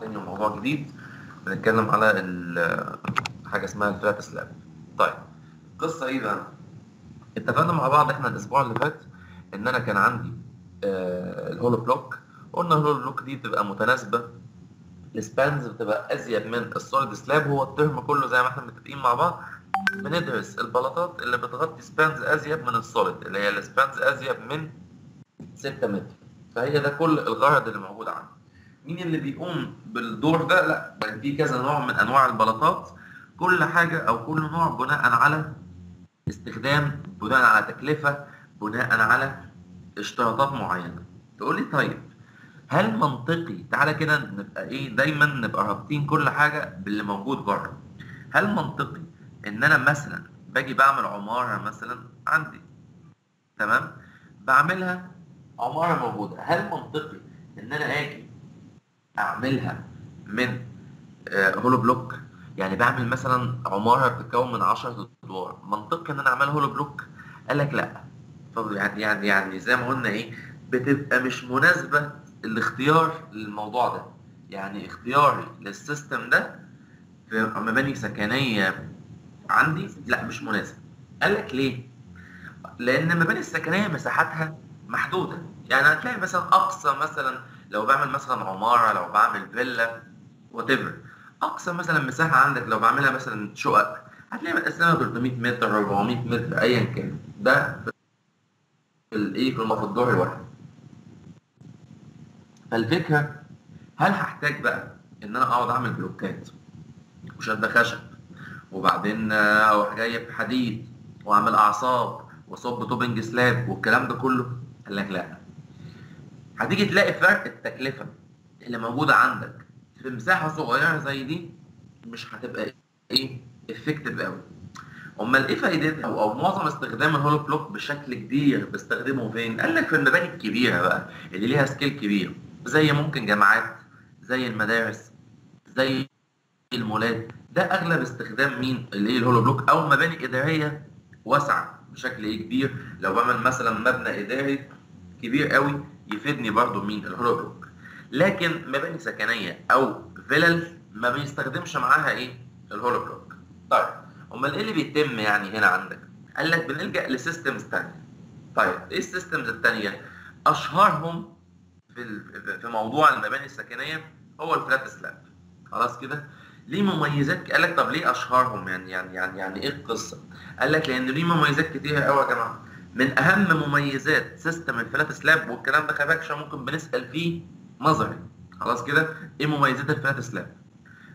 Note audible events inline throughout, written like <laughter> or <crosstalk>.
تاني وموضوع جديد. بنتكلم على حاجة اسمها ال flat slab. طيب القصة إيه بقى؟ اتفقنا مع بعض إحنا الأسبوع اللي فات إن أنا كان عندي آه ال hollow block. قلنا ال hollow block دي بتبقى متناسبة ال spans بتبقى أزيد من ال solid slab هو ال term كله زي ما إحنا متفقين مع بعض بندرس البلاطات اللي بتغطي spans أزيد من ال solid اللي هي ال spans أزيد من 6 متر. فهي ده كل الغرض اللي موجود عندي. مين اللي بيقوم بالدور ده؟ لا بل في كذا نوع من أنواع البلاطات. كل حاجة أو كل نوع بناء على استخدام بناء على تكلفة بناء على اشتراطات معينة. تقول لي طيب هل منطقي؟ تعالى كده نبقى إيه دايما نبقى رابطين كل حاجة باللي موجود بره. هل منطقي إن أنا مثلا باجي بعمل عمارة مثلا عندي؟ تمام؟ بعملها عمارة موجودة. هل منطقي إن أنا آجي أعملها من آه، hollow block يعني بعمل مثلا عمارة بتتكون من 10 أدوار. منطقي إن أنا أعملها hollow block قال لك لأ. يعني يعني يعني زي ما قلنا إيه بتبقى مش مناسبة الاختيار للموضوع ده. يعني اختياري لل system ده في مباني سكنية عندي لأ مش مناسب. قال لك ليه؟ لأن المباني السكنية مساحتها محدودة. يعني هتلاقي مثلا أقصى مثلا لو بعمل مثلا عمارة لو بعمل فيلا وات أقصى مثلا مساحة عندك لو بعملها مثلا شقق هتلاقي متقسمه 300 متر 400 متر ايا كان. ده في الإيه؟ في الم- في الدور الواحد فالفكرة هل هحتاج بقى إن أنا أقعد أعمل بلوكات وشد خشب وبعدين أروح جايب حديد وأعمل أعصاب وأصب topping slab والكلام ده كله؟ قال لك لا. هتيجي تلاقي فرق التكلفة اللي موجودة عندك. في مساحة صغيرة زي دي مش هتبقى إيه effective قوي أمال إيه فايدتها؟ أو, معظم استخدام ال hollow block بشكل كبير بستخدمه فين؟ قال لك في المباني الكبيرة بقى اللي ليها scale كبير زي ممكن جامعات زي المدارس زي المولات. ده أغلب استخدام مين؟ اللي هي ال hollow block أو مباني إدارية واسعة بشكل إيه كبير. لو بعمل مثلا مبنى إداري كبير قوي يفيدني برضو مين؟ ال hollow block لكن مباني سكنية أو فيلل ما بيستخدمش معاها إيه؟ ال hollow block طيب أمال إيه اللي بيتم يعني هنا عندك؟ قال لك بنلجأ ل systems ثانية طيب إيه ال systems الثانية أشهرهم في في موضوع المباني السكنية هو ال flat slab. خلاص كده؟ ليه مميزات؟ قال لك طب ليه أشهرهم يعني يعني يعني يعني إيه القصة؟ قال لك لأن ليه مميزات كتيرة قوي يا جماعة. من أهم مميزات system ال flat slab والكلام ده عشان ممكن بنسأل فيه نظري. خلاص كده؟ إيه مميزات ال flat slab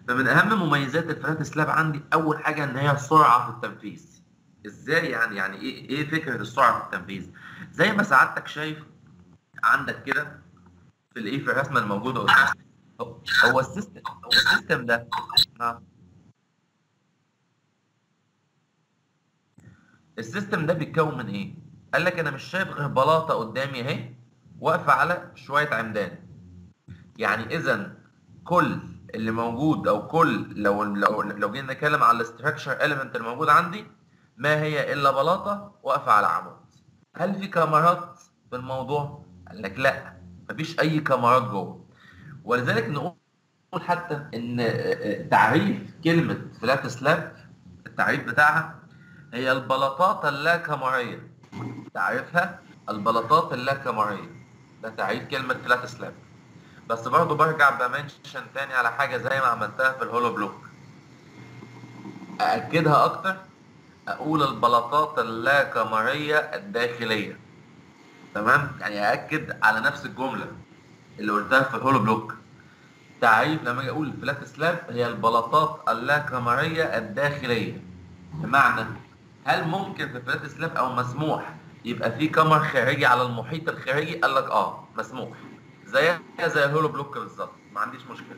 فمن أهم مميزات ال flat slab عندي أول حاجة إن هي سرعة في التنفيذ. إزاي يعني؟ يعني إيه إيه فكرة السرعة في التنفيذ؟ زي ما سعادتك شايف عندك كده في الإيه في الرسمة الموجودة قدامك هو ال system هو ال system ده نعم. ال system ده بيتكون من إيه؟ قال لك أنا مش شايف غير بلاطة قدامي أهي واقفة على شوية عمدان. يعني إذا كل اللي موجود أو كل لو لو لو جينا نتكلم على ال structure element الموجود عندي ما هي إلا بلاطة واقفة على عمود. هل في كمرات في الموضوع؟ قال لك لا مفيش أي كمرات جوه. ولذلك نقول حتى إن تعريف كلمة flat slab التعريف بتاعها هي البلاطات اللا كمرية. تعريفها البلاطات اللا كمرية. ده تعريف كلمة flat slab بس برضه برجع ب mention تاني على حاجة زي ما عملتها في ال hollow block. أأكدها أكتر. أقول البلاطات اللا كمرية الداخلية. تمام؟ يعني أأكد على نفس الجملة اللي قلتها في ال hollow block. تعريف لما أجي أقول flat slab هي البلاطات اللا كمرية الداخلية. بمعنى هل ممكن في flat slab أو مسموح يبقى في كمرة خارجي على المحيط الخارجي؟ قال لك آه مسموح. زيها زي ال hollow block بالظبط ما عنديش مشكلة.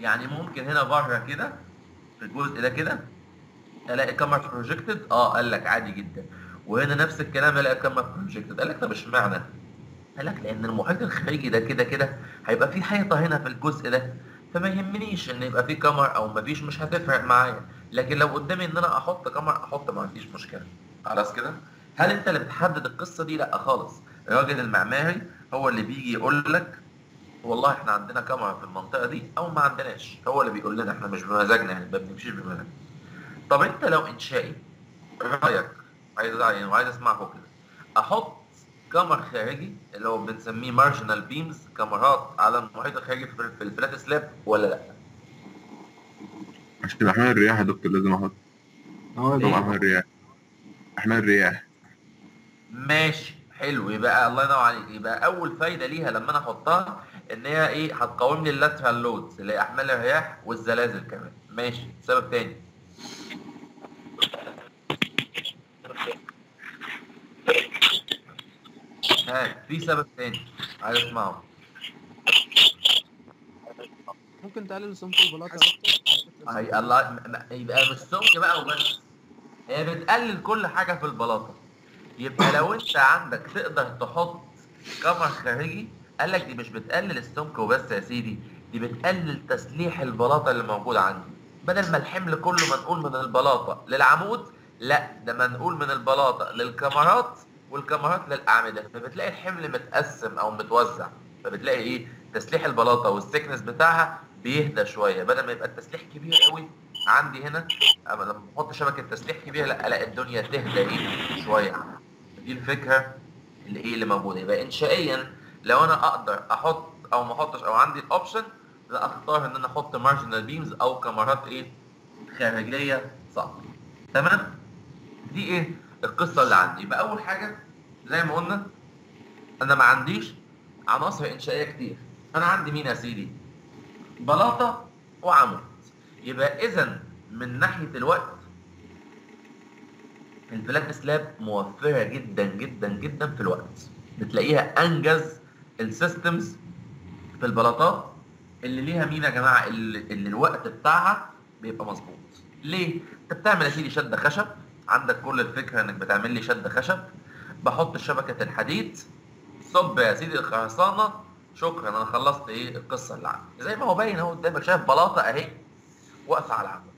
يعني ممكن هنا بره كده في الجزء ده كده ألاقي كمرة projected آه قال لك عادي جدا. وهنا نفس الكلام ألاقي كمرة projected قال لك طب اشمعنى؟ قال لك لأن المحيط الخارجي ده كده كده هيبقى في حيطة هنا في الجزء ده فما يهمنيش إن يبقى في كمرة أو مفيش مش هتفرق معايا. لكن لو قدامي إن أنا أحط كمرة أحط ما فيش مشكلة. خلاص كده؟ هل انت اللي بتحدد القصة دي؟ لا خالص. الراجل المعماري هو اللي بيجي يقول لك والله إحنا عندنا كاميرا في المنطقة دي أو ما عندناش. هو اللي بيقول لنا إحنا مش بمزاجنا يعني ما بنمشيش بمزاجنا. طب انت لو انشائي رأيك عايز يعني عايز اسمعه كده أحط كامر خارجي اللي هو بنسميه مارجنال بيمز كاميرات على المحيط الخارجي في الفلات سلاب ولا لا؟ عشان احمال الرياح يا دكتور لازم أحط. طبعا ده احمال الرياح. احمال الرياح ماشي حلو. يبقى الله ينور عليك. يبقى أول فايدة ليها لما أنا أحطها إن هي إيه هتقاوم لي اللاترال لودز اللي هي أحمال الرياح والزلازل كمان. ماشي سبب تاني. ها في سبب تاني. عايز أسمعه. ممكن تقلل سمك البلاطه أكتر؟ الله يبقى مش سمك بقى وبس. هي بتقلل كل حاجة في البلاطة. يبقى لو انت عندك تقدر تحط كمر خارجي قال لك دي مش بتقلل السمك وبس يا سيدي دي بتقلل تسليح البلاطة اللي موجود عندي. بدل ما الحمل كله منقول من البلاطة للعمود لا ده منقول من البلاطة للكمرات والكمرات للأعمدة. فبتلاقي الحمل متقسم أو متوزع. فبتلاقي إيه؟ تسليح البلاطة والسكنس بتاعها بيهدى شوية. بدل ما يبقى التسليح كبير قوي عندي هنا لما بحط شبكة تسليح كبيرة لأ ألاقي الدنيا تهدى إيه؟ شوية. دي الفكرة اللي إيه اللي موجودة. يبقى انشائيا لو أنا أقدر أحط أو ما أحطش أو عندي ال option لا أختار إن أنا أحط marginal beams أو كمرات إيه؟ خارجية صعبه تمام؟ دي إيه؟ القصة اللي عندي. يبقى أول حاجة زي ما قلنا أنا ما عنديش عناصر إنشائية كتير. أنا عندي مين يا سيدي؟ بلاطة وعمود. يبقى اذا من ناحية الوقت ال flat slab موفرة جدا جدا جدا في الوقت. بتلاقيها أنجز ال systems في البلاطات اللي ليها مين يا جماعة اللي, الوقت بتاعها بيبقى مظبوط. ليه؟ أنت بتعمل يا سيدي شد خشب. عندك كل الفكرة إنك بتعمل لي شد خشب. بحط شبكة الحديد. صب يا سيدي الخرسانة. شكرا أنا خلصت إيه القصة اللي عندي. زي ما هو باين أهو قدامك شايف بلاطة أهي. واقفه على العمود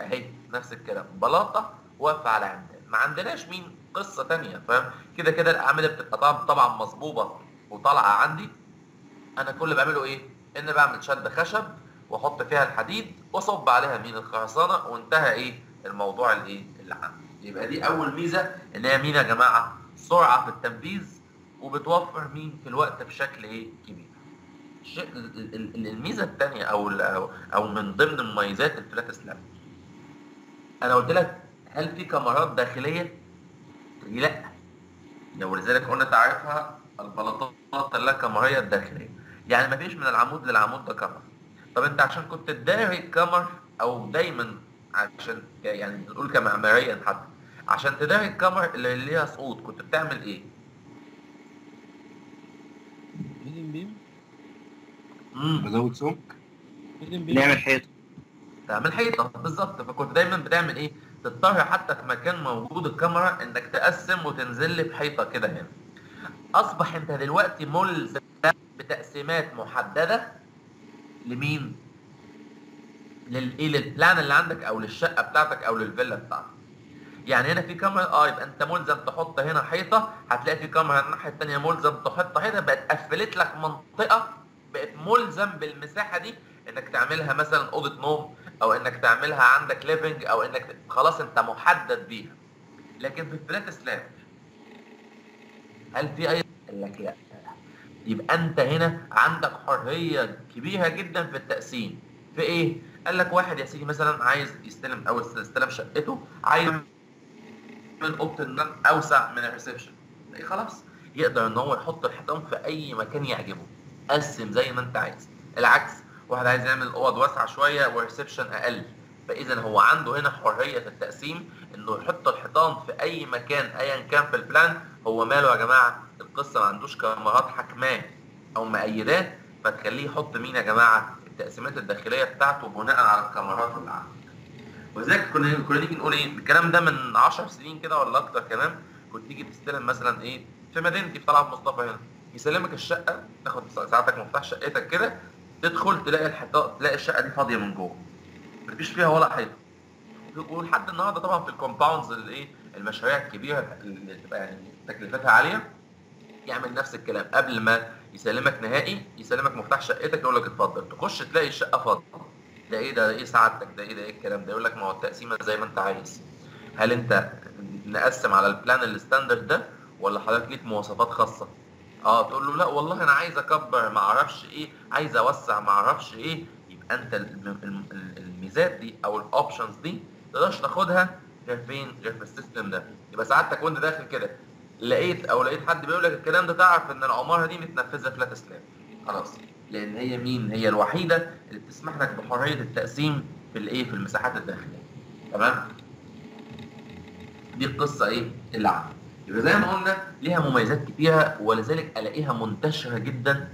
أهي نفس الكلام. بلاطة واقفة على عمدان. ما عندناش مين؟ قصة تانية فاهم؟ كده كده الأعمدة بتبقى طبعا مصبوبة وطالعة عندي. أنا كل اللي بعمله إيه؟ إن بعمل شد خشب وأحط فيها الحديد وأصب عليها مين الخرسانة وانتهى إيه؟ الموضوع الإيه؟ اللي عندي يبقى دي أول ميزة إن هي مين يا جماعة سرعة في التنفيذ وبتوفر مين في الوقت بشكل إيه؟ كبير الشيء- ال- ال- ال- الميزة الثانية أو أو من ضمن مميزات الفلات سلاب أنا قلت لك هل في كاميرات داخلية؟ لأ. ولذلك قلنا تعرفها البلاطات لها كاميرية الداخليه يعني ما فيش من العمود للعمود ده كاميرا. طب أنت عشان كنت تداري الكاميرا أو دايما عشان يعني نقول كمعماريا حتى عشان تداري الكاميرا اللي ليها سقوط كنت بتعمل إيه؟ هيدن بيم بزود سمك. نعمل حيطة. تعمل حيطة. بالظبط. فكنت دايما بتعمل إيه؟ تضطر حتى في مكان موجود الكاميرا إنك تقسم وتنزل لي في حيطه كده هنا. أصبح أنت دلوقتي ملزم بتقسيمات محددة لمين؟ للايه لل plan اللي عندك أو للشقة بتاعتك أو للفيلا بتاعتك. يعني هنا في كمرة. آه يبقى أنت ملزم تحط هنا حيطة. هتلاقي في كمرة الناحية الثانية ملزم تحط حيطة. بقت قفلت لك منطقة بقت ملزم بالمساحة دي إنك تعملها مثلا أوضة نوم أو إنك تعملها عندك living أو إنك خلاص أنت محدد بيها. لكن في ال flat slab هل في أي قال لك لا. يبقى أنت هنا عندك حرية كبيرة جدا في التقسيم. في إيه؟ قال لك واحد يا سيدي مثلا عايز يستلم أو استلم شقته عايز من أوضة النوم أوسع من ال reception. إيه خلاص يقدر إن هو يحط الحيطان في أي مكان يعجبه. قسم زي ما انت عايز. العكس واحد عايز يعمل أوض واسعة شوية و reception أقل. فاذا هو عنده هنا حرية في التقسيم إنه يحط الحيطان في أي مكان ايا كان في ال plan هو ماله يا جماعة؟ القصة ما عندوش كاميرات حكماه أو مأيداه فتخليه يحط مين يا جماعة؟ التقسيمات الداخلية بتاعته بناء على الكاميرات اللي عنده. ولذلك كنا كنا نيجي نقول إيه؟ الكلام ده من 10 سنين كده ولا أكتر كمان. كنت تيجي تستلم مثلا إيه؟ في مدينتي في طلعت مصطفى هنا. يسلمك الشقة تاخد ساعتك مفتاح شقتك كده تدخل تلاقي الحيطه تلاقي الشقة دي فاضية من جوه. مفيش فيها ولا حيطه ولحد النهارده طبعا في ال compounds اللي إيه المشاريع الكبيرة اللي تبقى يعني تكلفتها عالية يعمل نفس الكلام. قبل ما يسلمك نهائي يسلمك مفتاح شقتك يقول لك اتفضل. تخش تلاقي الشقة فاضية. ده إيه ده إيه سعادتك ده إيه ده إيه الكلام ده؟ يقول لك ما هو التقسيمة زي ما أنت عايز. هل أنت نقسم على ال plan ال standard ده ولا حضرتك ليك مواصفات خاصة؟ آه تقول له لا والله أنا عايز اكبر ما أعرفش إيه عايز اوسع ما أعرفش إيه. يبقى انت الم- الم- ال- الميزات دي أو ال options دي تقدرش تاخدها غير فين؟ غير في ال system ده. يبقى سعادتك وانت داخل كده لقيت أو لقيت حد بيقول لك الكلام ده تعرف ان العمارة دي متنفذة flat slab خلاص. لأن هي مين؟ هي الوحيدة اللي بتسمح لك بحرية التقسيم في الايه؟ في المساحات الداخلية. تمام؟ دي القصة إيه؟ اللي يبقى زي ما قلنا ليها مميزات كتيرة ولذلك ألاقيها منتشرة جدا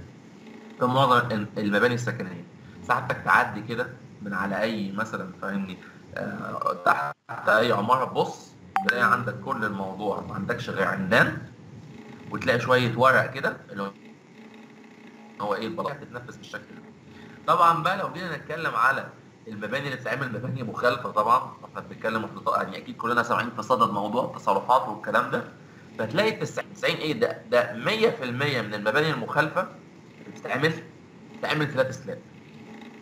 في معظم ال- المباني السكنية. ساعتك تعدي كده من على أي مثلا فاهمني آه، تحت أي عمارة تبص تلاقي عندك كل الموضوع ما عندكش غير عمدان وتلاقي شوية ورق كده اللي هو- إيه البلاط بتتنفس بالشكل ده. طبعا بقى لو جينا نتكلم على المباني اللي بتتعمل مباني مخالفة طبعا إحنا بنتكلم يعني أكيد كلنا سامعين في صدد موضوع التصالحات والكلام ده. فتلاقي 90 إيه ده ده 100% من المباني المخالفة بتتعمل بتتعمل فلات سلاب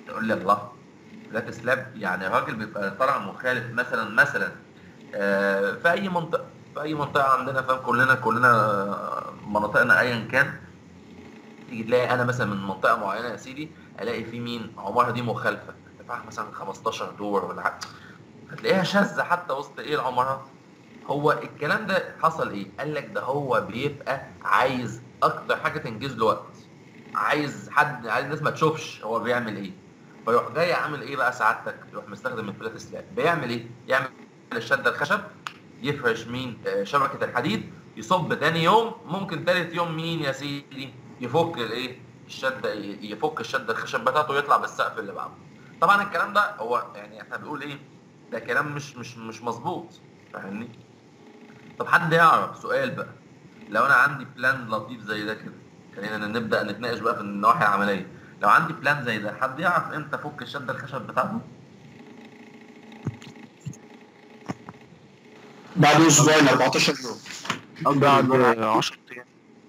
تقول لي الله فلات سلاب يعني راجل بيبقى طالع مخالف مثلا مثلا آه، في أي منطقة في أي منطقة عندنا فاهم؟ كلنا كلنا آه، مناطقنا ايا كان. تيجي تلاقي أنا مثلا من منطقة معينة يا سيدي ألاقي في مين؟ عمارة دي مخالفة. ارتفاعها مثلا 15 دور ولا حاجة. هتلاقيها شاذة حتى وسط إيه العمارات هو الكلام ده حصل إيه؟ قال لك ده هو بيبقى عايز أكتر حاجة تنجز له وقت. عايز حد عايز الناس ما تشوفش هو بيعمل إيه. فيروح جاي عامل إيه بقى سعادتك؟ يروح مستخدم الفلات سلاب بيعمل إيه؟ يعمل الشده الخشب يفرش مين؟ آه، شبكة الحديد يصب تاني يوم. ممكن تالت يوم مين يا سيدي؟ يفك الايه؟ الشده يفك الشده الخشب بتاعته ويطلع بالسقف اللي بعده. طبعا الكلام ده هو يعني إحنا بنقول إيه؟ ده كلام مش مش مش مظبوط. فاهمني؟ طب حد يعرف سؤال بقى؟ لو أنا عندي plan لطيف زي ده كده خلينا نبدأ نتناقش بقى في النواحي العملية. لو عندي plan زي ده حد يعرف إمتى أفك الشده الخشب بتاعته بعد أسبوعين 14 يوم. بعد 10 أيام.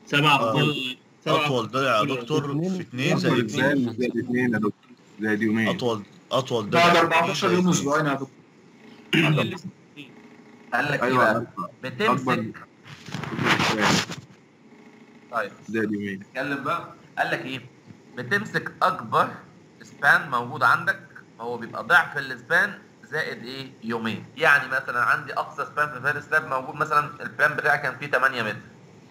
سبعة آه. أطول سبعة أطول ضلع يا دكتور في أطول اتنين. زي زي الاثنين يا دكتور. زي يومين. أطول أطول ضلع بعد في 14 اتنين يوم أسبوعين يا دكتور. قال لك إيه أيوه بقى؟ أكبر. بتمسك. طيب. زي اليومين اتكلم بقى. قال لك إيه؟ بتمسك أكبر span موجود عندك. هو بيبقى ضعف ال span زائد إيه؟ يومين. يعني مثلا عندي أقصى span في ال flat slab موجود مثلا ال plan بتاعي كان فيه 8 متر.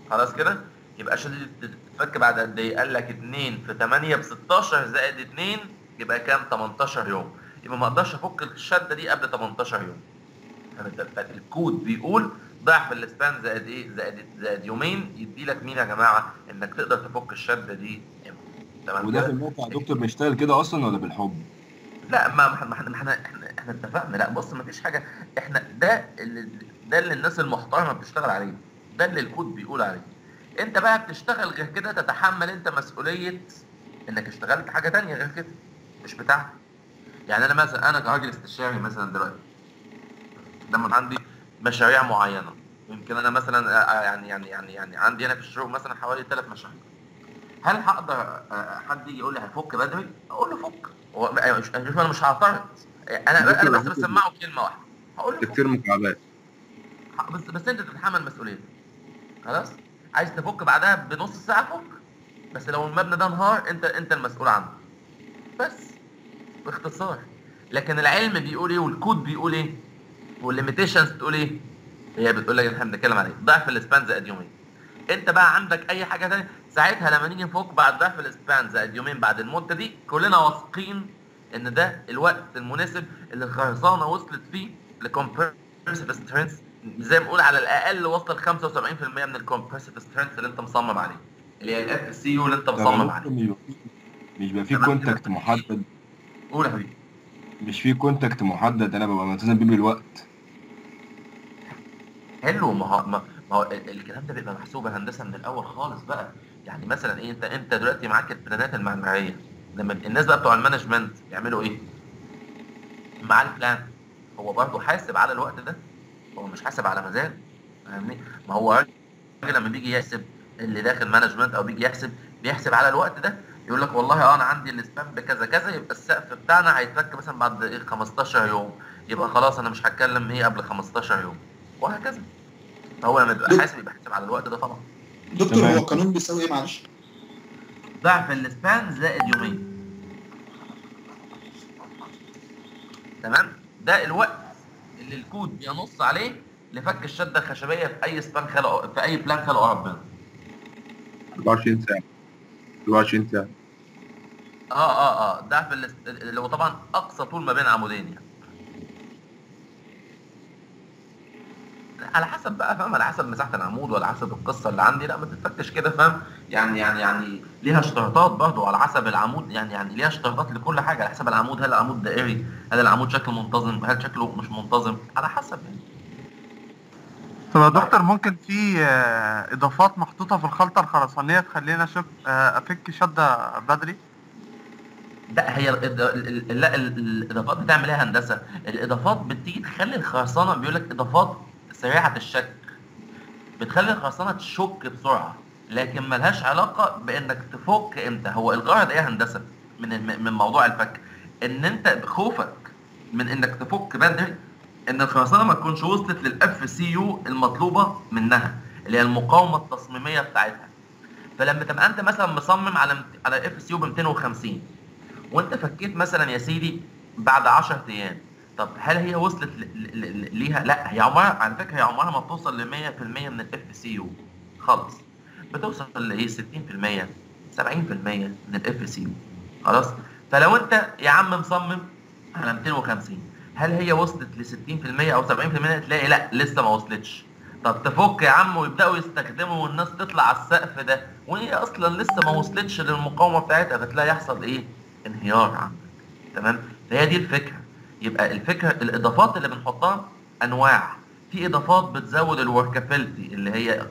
خلاص كده؟ يبقى الشدة تتفك بعد قد إيه؟ قال لك 2 في 8 ب 16 زائد 2 يبقى كام؟ 18 يوم. يبقى ما أقدرش أفك الشدة دي قبل 18 يوم. فالكود بيقول ضعف السبان زائد إيه؟ زائد زائد يومين يدي لك مين يا جماعة؟ إنك تقدر تفك الشدة دي. تمام وده في؟ الموقع يا دكتور بيشتغل كده أصلا ولا بالحب؟ لا ما ما إحنا ما إحنا إحنا اتفقنا. لا بص ما فيش حاجة. إحنا ده اللي ده اللي الناس المحترمة بتشتغل عليه. ده اللي الكود بيقول عليه. انت بقى بتشتغل غير كده تتحمل انت مسؤولية انك اشتغلت حاجة تانية غير كده. مش بتاعتك. يعني أنا مثلا أنا كراجل استشاري مثلا دلوقتي. لما عندي مشاريع معينة. يمكن أنا مثلا آه، آه، يعني يعني يعني يعني عندي أنا في الشغل مثلا حوالي ثلاث مشاريع هل هقدر آه، حد يجي يقول لي هفك بدري؟ أقول له فك. شوف أنا مش هعترض. أنا أنا بس بسمعه كلمة واحدة. هقول له. كتير مكعبات. بس بس أنت تتحمل مسؤوليتك خلاص؟ عايز تفك بعدها بنص ساعة فك. بس لو المبنى ده انهار أنت أنت المسؤول عنه. بس باختصار. لكن العلم بيقول إيه والكود بيقول إيه؟ وال limitations بتقول إيه؟ هي بتقول لك إحنا بنتكلم عليه ضعف ال span زائد يومين. أنت بقى عندك أي حاجة تانية؟ ساعتها لما نيجي نفك بعد ضعف ال span زائد يومين بعد المدة دي كلنا واثقين إن ده الوقت المناسب اللي الخرسانة وصلت فيه ل compressive strength زي ما بقول على الأقل وصل 75% من ال compressive strength اللي أنت مصمم عليه. اللي هي ال Fcu اللي أنت مصمم عليه. مش بيبقى كده. contract محدد؟ قول يا حبيبي. مش فيه contract محدد أنا ببقى ملتزم بيه بالوقت. حلو. ما هو ما هو ال- الكلام ده بيبقى محسوب هندسة من الأول خالص بقى. يعني مثلا إيه انت أنت دلوقتي معاك البلانات المعمارية. لما الناس بقى بتوع ال management يعملوا إيه؟ مع ال plan. هو برضه حاسب على الوقت ده؟ هو مش حاسب على مزاج فاهمني؟ ما هو لما بيجي يحسب اللي داخل management أو بيجي يحسب بيحسب على الوقت ده. يقول لك والله آه أنا عندي ال span بكذا كذا يبقى السقف بتاعنا هيتفك مثلا بعد إيه 15 يوم. يبقى خلاص أنا مش هتكلم إيه قبل 15 يوم. وهكذا. هو لما بيبقى حاسب يبقى حاسب على الوقت ده طبعا. دكتور. هو القانون بيساوي إيه معلش؟ ضعف ال span زائد يومين. تمام؟ ده الوقت اللي الكود بينص عليه لفك الشدة الخشبية في أي سبان خلقه في أي بلان خلقه ربنا 24 ساعة. 24 ساعة. آه آه آه. ضعف اللي هو طبعا أقصى طول ما بين عمودين يعني. على حسب بقى فاهم؟ على حسب مساحة العمود ولا حسب القصة اللي عندي. لا ما تتفكش كده فاهم؟ يعني يعني يعني ليها اشتراطات برضه على حسب العمود يعني يعني ليها اشتراطات لكل حاجة. على حسب العمود هل العمود دائري؟ هل العمود شكله منتظم؟ هل شكله مش منتظم؟ على حسب يعني. طب يا دكتور ممكن في آه، إضافات محطوطة في الخلطة الخرسانية تخلينا أشوف آه، أفك شدة بدري؟ لا هي لا ال- الإضافات بتعمل إيه هندسة؟ الإضافات بتيجي تخلي الخرسانة بيقول لك إضافات سريعة الشك. بتخلي الخرسانة تشك بسرعة لكن ملهاش علاقة بإنك تفك إمتى. هو الغرض يا هندسة؟ من من موضوع الفك. إن أنت خوفك من إنك تفك بدري إن الخرسانة ما تكونش وصلت لل Fcu المطلوبة منها اللي هي المقاومة التصميمية بتاعتها. فلما تبقى أنت مثلا مصمم على على Fcu ب 250 وأنت فكيت مثلا يا سيدي بعد 10 أيام طب هل هي وصلت ليها؟ لا هي عمرها على فكرة هي عمرها ما بتوصل ل 100% من ال Fcu خالص. بتوصل لايه 60% 70% من ال Fcu خلاص؟ فلو أنت يا عم مصمم على 250 هل هي وصلت ل 60% أو 70% تلاقي لا لسه ما وصلتش. طب تفك يا عم ويبدأوا يستخدموا والناس تطلع على السقف ده وهي أصلا لسه ما وصلتش للمقاومة بتاعتها فتلاقي يحصل إيه؟ انهيار عندك. تمام؟ فهي دي الفكرة. يبقى الفكرة الإضافات اللي بنحطها أنواع. في إضافات بتزود ال workability اللي هي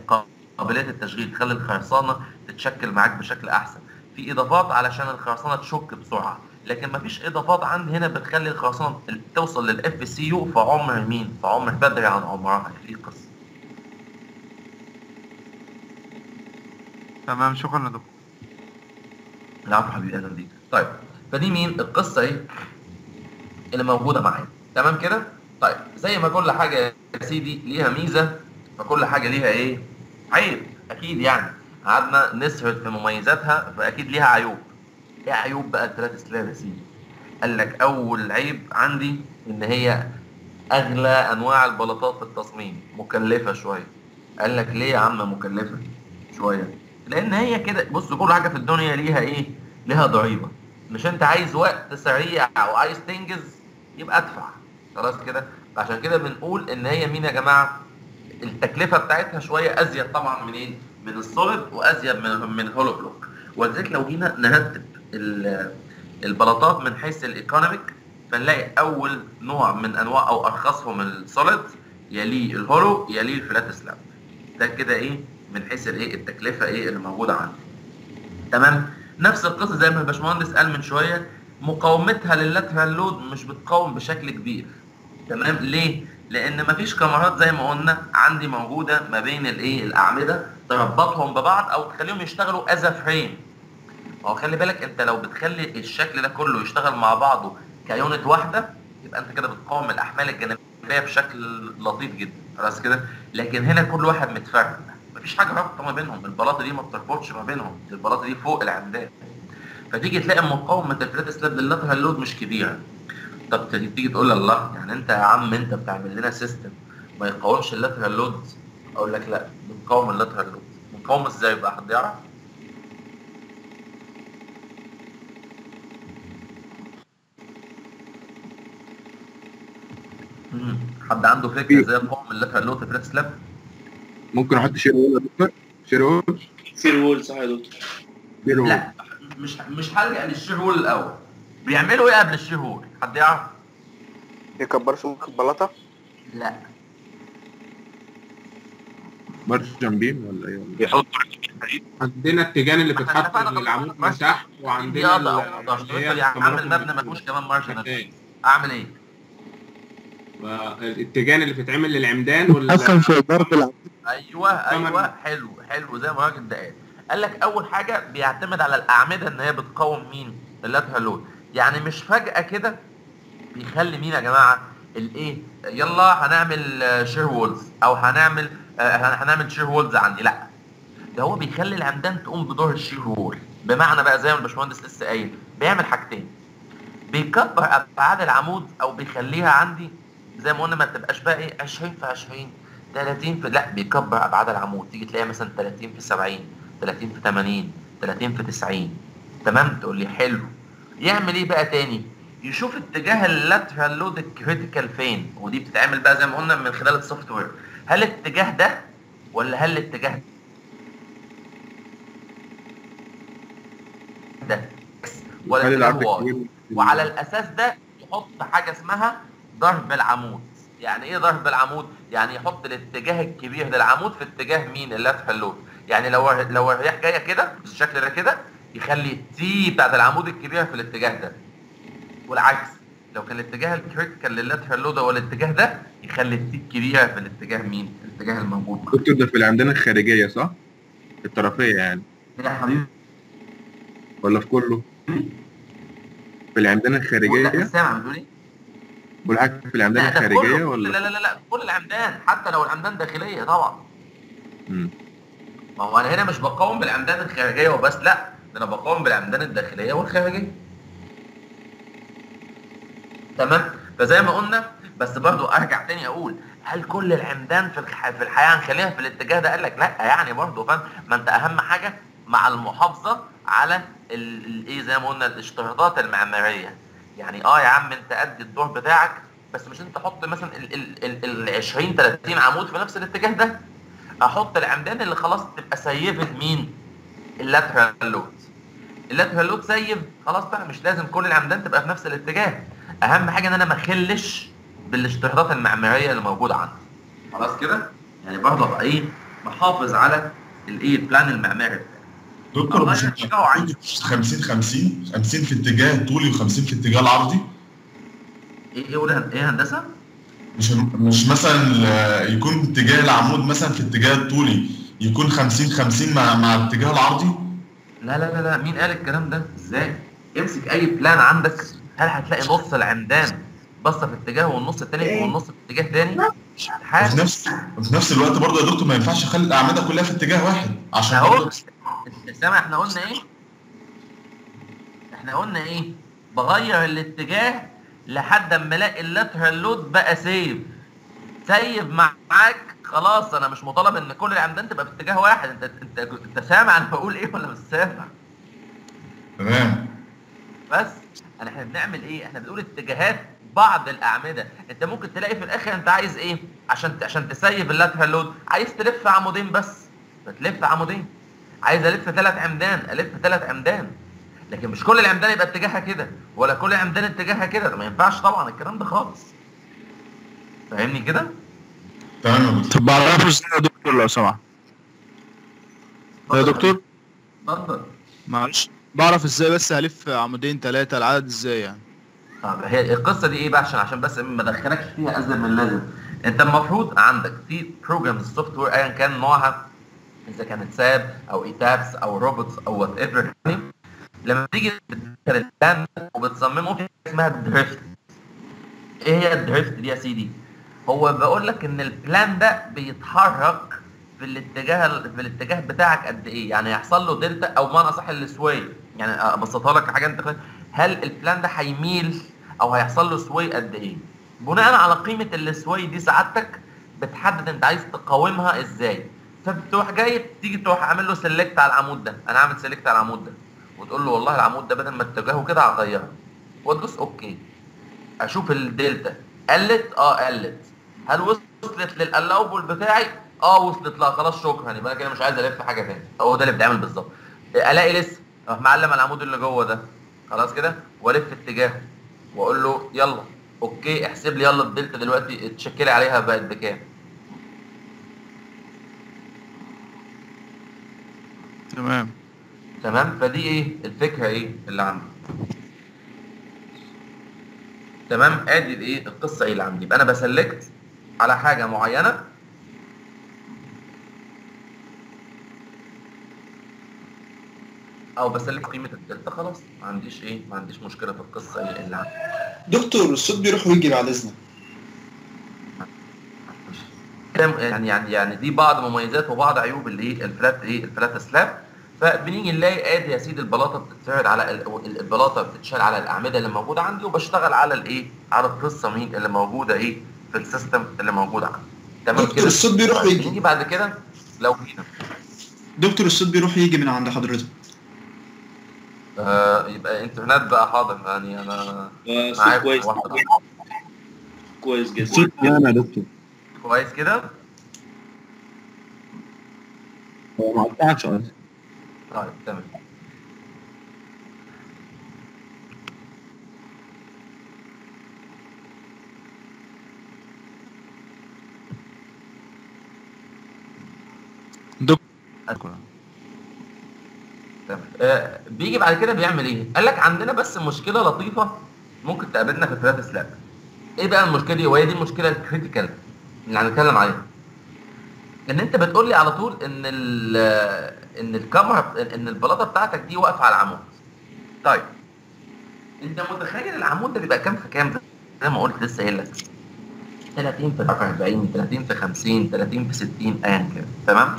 قابلية التشغيل تخلي الخرسانة تتشكل معاك بشكل أحسن. في إضافات علشان الخرسانة تشك بسرعة لكن مفيش إضافات عندي هنا بتخلي الخرسانة توصل لل Fcu في عمر مين؟ في عمر بدري عن عمرها. في قصة. تمام شكرا يا دكتور. العفو حبيبي أهلا بيك. طيب فدي مين؟ القصة إيه؟ اللي موجودة معايا. تمام كده؟ طيب زي ما كل حاجة يا سيدي ليها ميزة فكل حاجة ليها إيه؟ عيب أكيد يعني. قعدنا نسهر في مميزاتها فأكيد ليها عيوب. إيه عيوب بقى الثلاث سلاب يا سيدي؟ قال لك أول عيب عندي إن هي أغلى أنواع البلاطات في التصميم مكلفة شوية. قال لك ليه يا عم مكلفة شوية؟ لأن هي كده بص كل حاجة في الدنيا ليها إيه؟ ليها ضريبه مش أنت عايز وقت سريع أو عايز تنجز؟ يبقى ادفع. خلاص كده؟ عشان كده بنقول إن هي مين يا جماعة؟ التكلفة بتاعتها شوية أزيد طبعا منين؟ من ال solid وأزيد من من ال hollow block ولذلك لو جينا نرتب ال- البلاطات من حيث ال economic فنلاقي أول نوع من أنواع أو ارخصهم ال solid يليه ال hollow يليه ال flat slab ده كده إيه؟ من حيث الإيه؟ التكلفة إيه اللي موجودة عندي. تمام؟ نفس القصة زي ما الباشمهندس قال من شوية مقاومتها لل lateral load مش بتقاوم بشكل كبير. تمام؟ ليه؟ لأن مفيش كاميرات زي ما قلنا عندي موجودة ما بين الإيه؟ الأعمدة. تربطهم ببعض أو تخليهم يشتغلوا as frame هو خلي بالك أنت لو بتخلي الشكل ده كله يشتغل مع بعضه ك unit واحدة يبقى أنت كده بتقاوم الأحمال الجانبية بشكل لطيف جدا. خلاص كده؟ لكن هنا كل واحد متفرق. مفيش حاجة رابطة ما بينهم. البلاطة دي ما بتربطش ما بينهم. البلاطة دي فوق العمدان. فتيجي تلاقي مقاومة ال flat slab لل lateral load مش كبيرة. طب تيجي تقول الله يعني أنت يا عم أنت بتعمل لنا system ما يقاومش ال lateral load أقول لك لا بنقاوم ال lateral load بنقاوم إزاي بقى؟ حد يعرف؟ مم. حد عنده فكرة إزاي نقاوم ال lateral load في flat slab ممكن أحط shear wall يا دكتور؟ shear wall؟ shear wall صح يا دكتور. shear wall. لا. مش مش هلجأ لل shear wall الأول. بيعملوا إيه قبل ال shear wall حد يعرف؟ يكبر سمك البلاطة لا. marginal beam ولا إيه؟ ولا يحط عندنا التيجان اللي بتتحط. للعمود من. تحت وعندنا اللي هي أعمل الكاميرات مبنى ما فيهوش كمان بتتحط. أعمل إيه؟ التيجان اللي بتتعمل للعمدان وال في إدارة العمود أيوه. أيوه. حلو حلو. زي ما الراجل ده قال قال لك أول حاجة بيعتمد على الأعمدة إن هي بتقاوم مين؟ ال lateral load يعني مش فجأة كده بيخلي مين يا جماعة؟ الإيه؟ يلا هنعمل shear walls أو هنعمل آه، هنعمل shear walls عندي. لا. ده هو بيخلي العمدان تقوم بدور ال shear wall بمعنى بقى زي ما الباشمهندس لسه قايل بيعمل حاجتين. بيكبر أبعاد العمود أو بيخليها عندي زي ما قلنا ما تبقاش بقى إيه 20 في 20 30 في لا بيكبر أبعاد العمود. تيجي تلاقيها مثلا 30 في 70 30 في 80 30 في 90 تمام؟ تقول لي حلو. يعمل إيه بقى تاني؟ يشوف اتجاه ال lateral load ال critical فين. ودي بتتعمل بقى زي ما قلنا من خلال ال software. هل الاتجاه ده ولا هل الاتجاه ده؟ ولا خلي اتجاه العرض y الكبير وعلى الأساس ده يحط حاجة اسمها ضرب العمود. يعني إيه ضرب العمود؟ يعني يحط الاتجاه الكبير للعمود في اتجاه مين؟ ال lateral load يعني لو لو الرياح جاية كده بالشكل ده كده يخلي ال t بتاعت العمود الكبير في الاتجاه ده. والعكس لو كان الاتجاه ال critical لل lateral load هو الاتجاه ده يخلي ال t الكبيره في الاتجاه مين؟ الاتجاه الموجود. دكتور ده في العمدان الخارجية صح؟ الطرفية يعني. يا حبيبي ولا في كله؟ في العمدان الخارجية سامع بتقول إيه ولا حاجة في العمدان الخارجيه كله. لا ولا؟ لا لا لا كل العمدان حتى لو العمدان داخلية طبعا. مم. ما هو أنا هنا مش بقاوم بالعمدان الخارجية وبس لا ده أنا بقاوم بالعمدان الداخلية والخارجية. تمام؟ فزي ما قلنا بس برضو أرجع تاني أقول هل كل العمدان في. في الحياة هنخليها في الاتجاه ده؟ قال لك لا يعني برضو فاهم؟ ما أنت أهم حاجة مع المحافظة على ال- ال- إيه زي ما قلنا الاشتراطات المعمارية. يعني آه يا عم أنت ادي الدور بتاعك بس مش أنت حط مثلا ال 20 30 عمود في نفس الاتجاه ده؟ أحط العمدان اللي خلاص تبقى سيفت مين؟ اللاترال لود ال lateral load safe خلاص بقى مش لازم كل العمدان تبقى في نفس الاتجاه. أهم حاجة إن أنا ما أخلش بالاشتراطات المعمارية اللي موجودة عندي. خلاص كده؟ يعني برضه أبقى إيه محافظ على الإيه ال plan المعماري بتاعي. دكتور مش يرجعه عندي. 50 50 50 في اتجاه الطولي و50 في اتجاه العرضي؟ إيه إيه إيه هندسة؟ مش مش مثلا آه، يكون اتجاه العمود مثلا في اتجاه الطولي يكون 50 50 مع مع الاتجاه العرضي؟ لا لا لا لا مين قال الكلام ده؟ إزاي؟ امسك أي plan عندك هل هتلاقي نص العمدان بصة في اتجاه والنص التاني والنص في اتجاه تاني؟ وفي حاجة نفس وفي نفس الوقت برضه يا دكتور ما ينفعش أخلي الأعمدة كلها في اتجاه واحد عشان أهو. انت سامع إحنا قلنا إيه؟ إحنا قلنا إيه؟ بغير الاتجاه لحد أما ألاقي ال lateral load بقى safe. سيف معاك؟ خلاص أنا مش مطالب إن كل العمدان تبقى في اتجاه واحد. أنت أنت أنت سامع أنا بقول إيه ولا مش سامع؟ تمام. بس أنا إحنا بنعمل إيه؟ إحنا بنقول اتجاهات بعض الأعمدة. أنت ممكن تلاقي في الآخر أنت عايز إيه؟ عشان عشان تسيف اللاترال لود عايز تلف عمودين بس. فتلف عمودين. عايز ألف ثلاث عمدان. ألف ثلاث عمدان. لكن مش كل العمدان يبقى اتجاهها كده ولا كل العمدان اتجاهها كده ده ما ينفعش طبعا الكلام ده خالص. فاهمني كده؟ تمام يا دكتور طب بعرفه إزاي يا دكتور لو سمحت. يا دكتور؟ اتفضل. معلش بعرف إزاي بس هلف عمودين ثلاثة العدد إزاي يعني؟ طب هي القصة دي إيه بقى؟ عشان عشان بس ما أدخلكش فيها أزيد من اللازم. أنت المفروض عندك في programs software ايا كان نوعها إذا كانت SAP أو ETABS أو روبوتس أو whatever لما تيجي ال plan وبتصممه في اسمها drift إيه هي ال drift دي يا سيدي؟ هو بقول لك إن ال plan ده بيتحرك في الاتجاه في الاتجاه بتاعك قد إيه. يعني يحصل له دلتا أو بمعنى صح ال sway. يعني أبسطها لك حاجة أنت هل ال plan ده هيميل أو هيحصل له sway قد إيه؟ بناء على قيمة ال sway دي سعادتك بتحدد أنت عايز تقاومها إزاي. فبتروح جاي تيجي تروح عامل له select على العمود ده. أنا عامل select على العمود ده. وتقول له والله العمود ده بدل ما اتجاهه كده هغيره. وتدوس okay. أشوف الدلتا. قلت؟ آه قلت. هل وصلت لل allowable بتاعي آه وصلت لها. خلاص شكرا. يبقى أنا كده مش عايز ألف حاجة تاني. هو ده اللي بيتعمل بالظبط. ألاقي لسه. أروح معلم على العمود اللي جوه ده. خلاص كده؟ وألف اتجاهه. وأقول له يلا. okay احسب لي يلا الدلتا دلوقتي. اتشيك لي عليها بقت بكام. تمام. تمام؟ فدي إيه؟ الفكرة إيه؟ اللي عندي. تمام؟ آدي الايه القصة إيه اللي عندي؟ يبقى أنا بسلكت على حاجة معينة. أو بسلك قيمة الدلتا. خلاص. ما عنديش إيه؟ ما عنديش مشكلة في القصة إيه اللي عندي. دكتور الصوت بيروح ويجي بعد إذنك. يعني يعني يعني دي بعض مميزات وبعض عيوب الإيه؟ ال flat إيه؟ ال flat slab. فبنيجي نلاقي ادي يا سيدي البلاطة بتتفرد على ال- ال- البلاطة بتتشال على الأعمدة اللي موجودة عندي وبشتغل على الايه على القصة مين؟ اللي موجودة إيه؟ في ال system اللي موجود عندي. تمام دكتور كده؟ الصوت بيروح طيب، ويجي. نيجي بعد كده لو جينا دكتور الصوت بيروح يجي من عند حضرتك. آه يبقى انترنت بقى حاضر يعني أنا آه، الصوت معاك كويس. كويس جدا. الصوت أنا يا دكتور. كويس كده؟ هو ما قطعكش قصدي طيب تمام تمام آه بيجي بعد كده بيعمل إيه؟ قال لك عندنا بس مشكلة لطيفة ممكن تقابلنا في ال flat slab. إيه بقى المشكلة دي؟ وهي دي المشكلة ال critical اللي هنتكلم عليها. إن أنت بتقول لي على طول إن ال إن الكاميرا إن البلاطة بتاعتك دي واقفة على العمود. طيب. أنت متخيل العمود ده بيبقى كام في كام؟ زي ما قلت لسه قايل لك. 30 في 40 30 في 50 30 في 60 ايا كان. تمام؟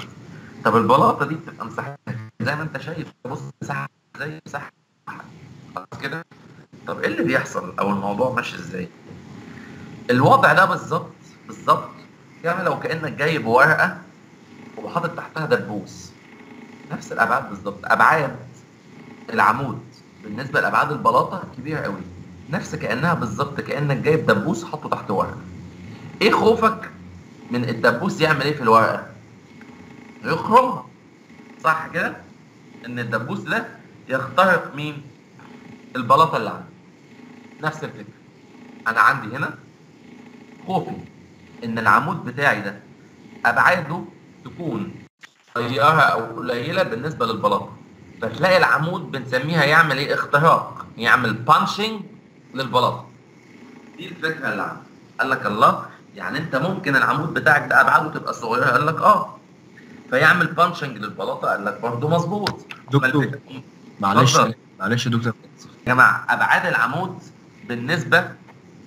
طب البلاطة دي بتبقى مساحتها زي ما أنت شايف. بص مساحة زي مساحة خلاص كده. طب إيه اللي بيحصل أو الموضوع ماشي إزاي؟ الوضع ده بالظبط بالظبط يعني لو كأنك جايب ورقة وحاطط تحتها دبوس. نفس الأبعاد بالظبط أبعاد العمود. بالنسبة لأبعاد البلاطة كبيرة قوي. نفس كأنها بالظبط كأنك جايب دبوس حاطه تحت ورقة. إيه خوفك من الدبوس يعمل إيه في الورقة؟ يخرمها صح كده؟ إن الدبوس ده يخترق مين؟ البلاطة اللي عندي نفس الفكرة. أنا عندي هنا خوفي. إن العمود بتاعي ده ابعاده تكون صغيره أو قليله بالنسبة للبلاطه فتلاقي العمود بنسميها يعمل إيه؟ اختراق يعمل بانشنج للبلاطه دي الفكرة اللي عندي قال لك الله يعني أنت ممكن العمود بتاعك ده ابعاده تبقى صغيرة؟ قال لك آه. فيعمل بانشنج للبلاطه قال لك برضه مظبوط. دكتور معلش. معلش يا دكتور. يا جماعة أبعاد العمود بالنسبة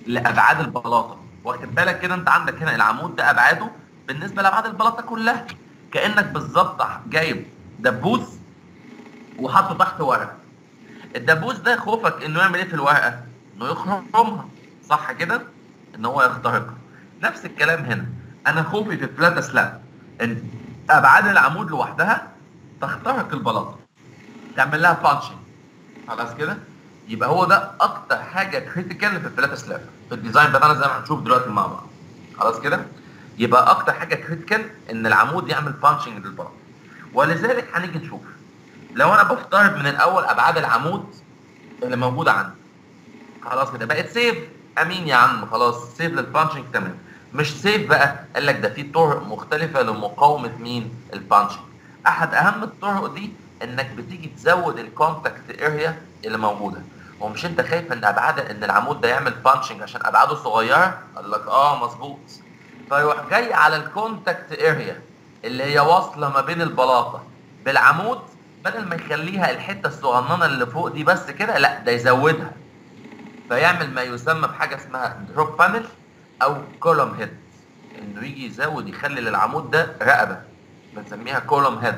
لأبعاد البلاطه واخد بالك كده انت عندك هنا العمود ده ابعاده بالنسبة لابعاد البلاطه كلها. كانك بالظبط جايب دبوس وحاطه تحت ورقه. الدبوس ده خوفك انه يعمل إيه في الورقه؟ انه يخرمها. صح كده؟ ان هو يخترقها. نفس الكلام هنا. أنا خوفي في ال flat slab إن ابعاد العمود لوحدها تخترق البلاطه. تعمل لها punching خلاص كده؟ يبقى هو ده أكتر حاجة critical في ال flat slab في ال design بتاعنا زي ما هنشوف دلوقتي مع بعض. خلاص كده؟ يبقى أكتر حاجة critical إن العمود يعمل punching للبلاطه ولذلك هنيجي نشوف. لو أنا بفترض من الأول أبعاد العمود اللي موجودة عندي. خلاص كده بقت safe أمين يا عم خلاص. safe لل punching تمام. مش safe بقى قال لك ده في طرق مختلفة لمقاومة مين؟ ال punching أحد أهم الطرق دي انك بتيجي تزود ال contact area اللي موجودة. هو مش انت خايف ان ابعاد ان العمود ده يعمل punching عشان ابعاده صغيرة؟ قال لك آه مظبوط. فيروح جاي على ال contact area اللي هي واصلة ما بين البلاطة. بالعمود بدل ما يخليها الحتة الصغننة اللي فوق دي بس كده لا ده يزودها. فيعمل ما يسمى بحاجة اسمها drop panel أو column head إنه يجي يزود يخلي للعمود ده رقبة. بنسميها column head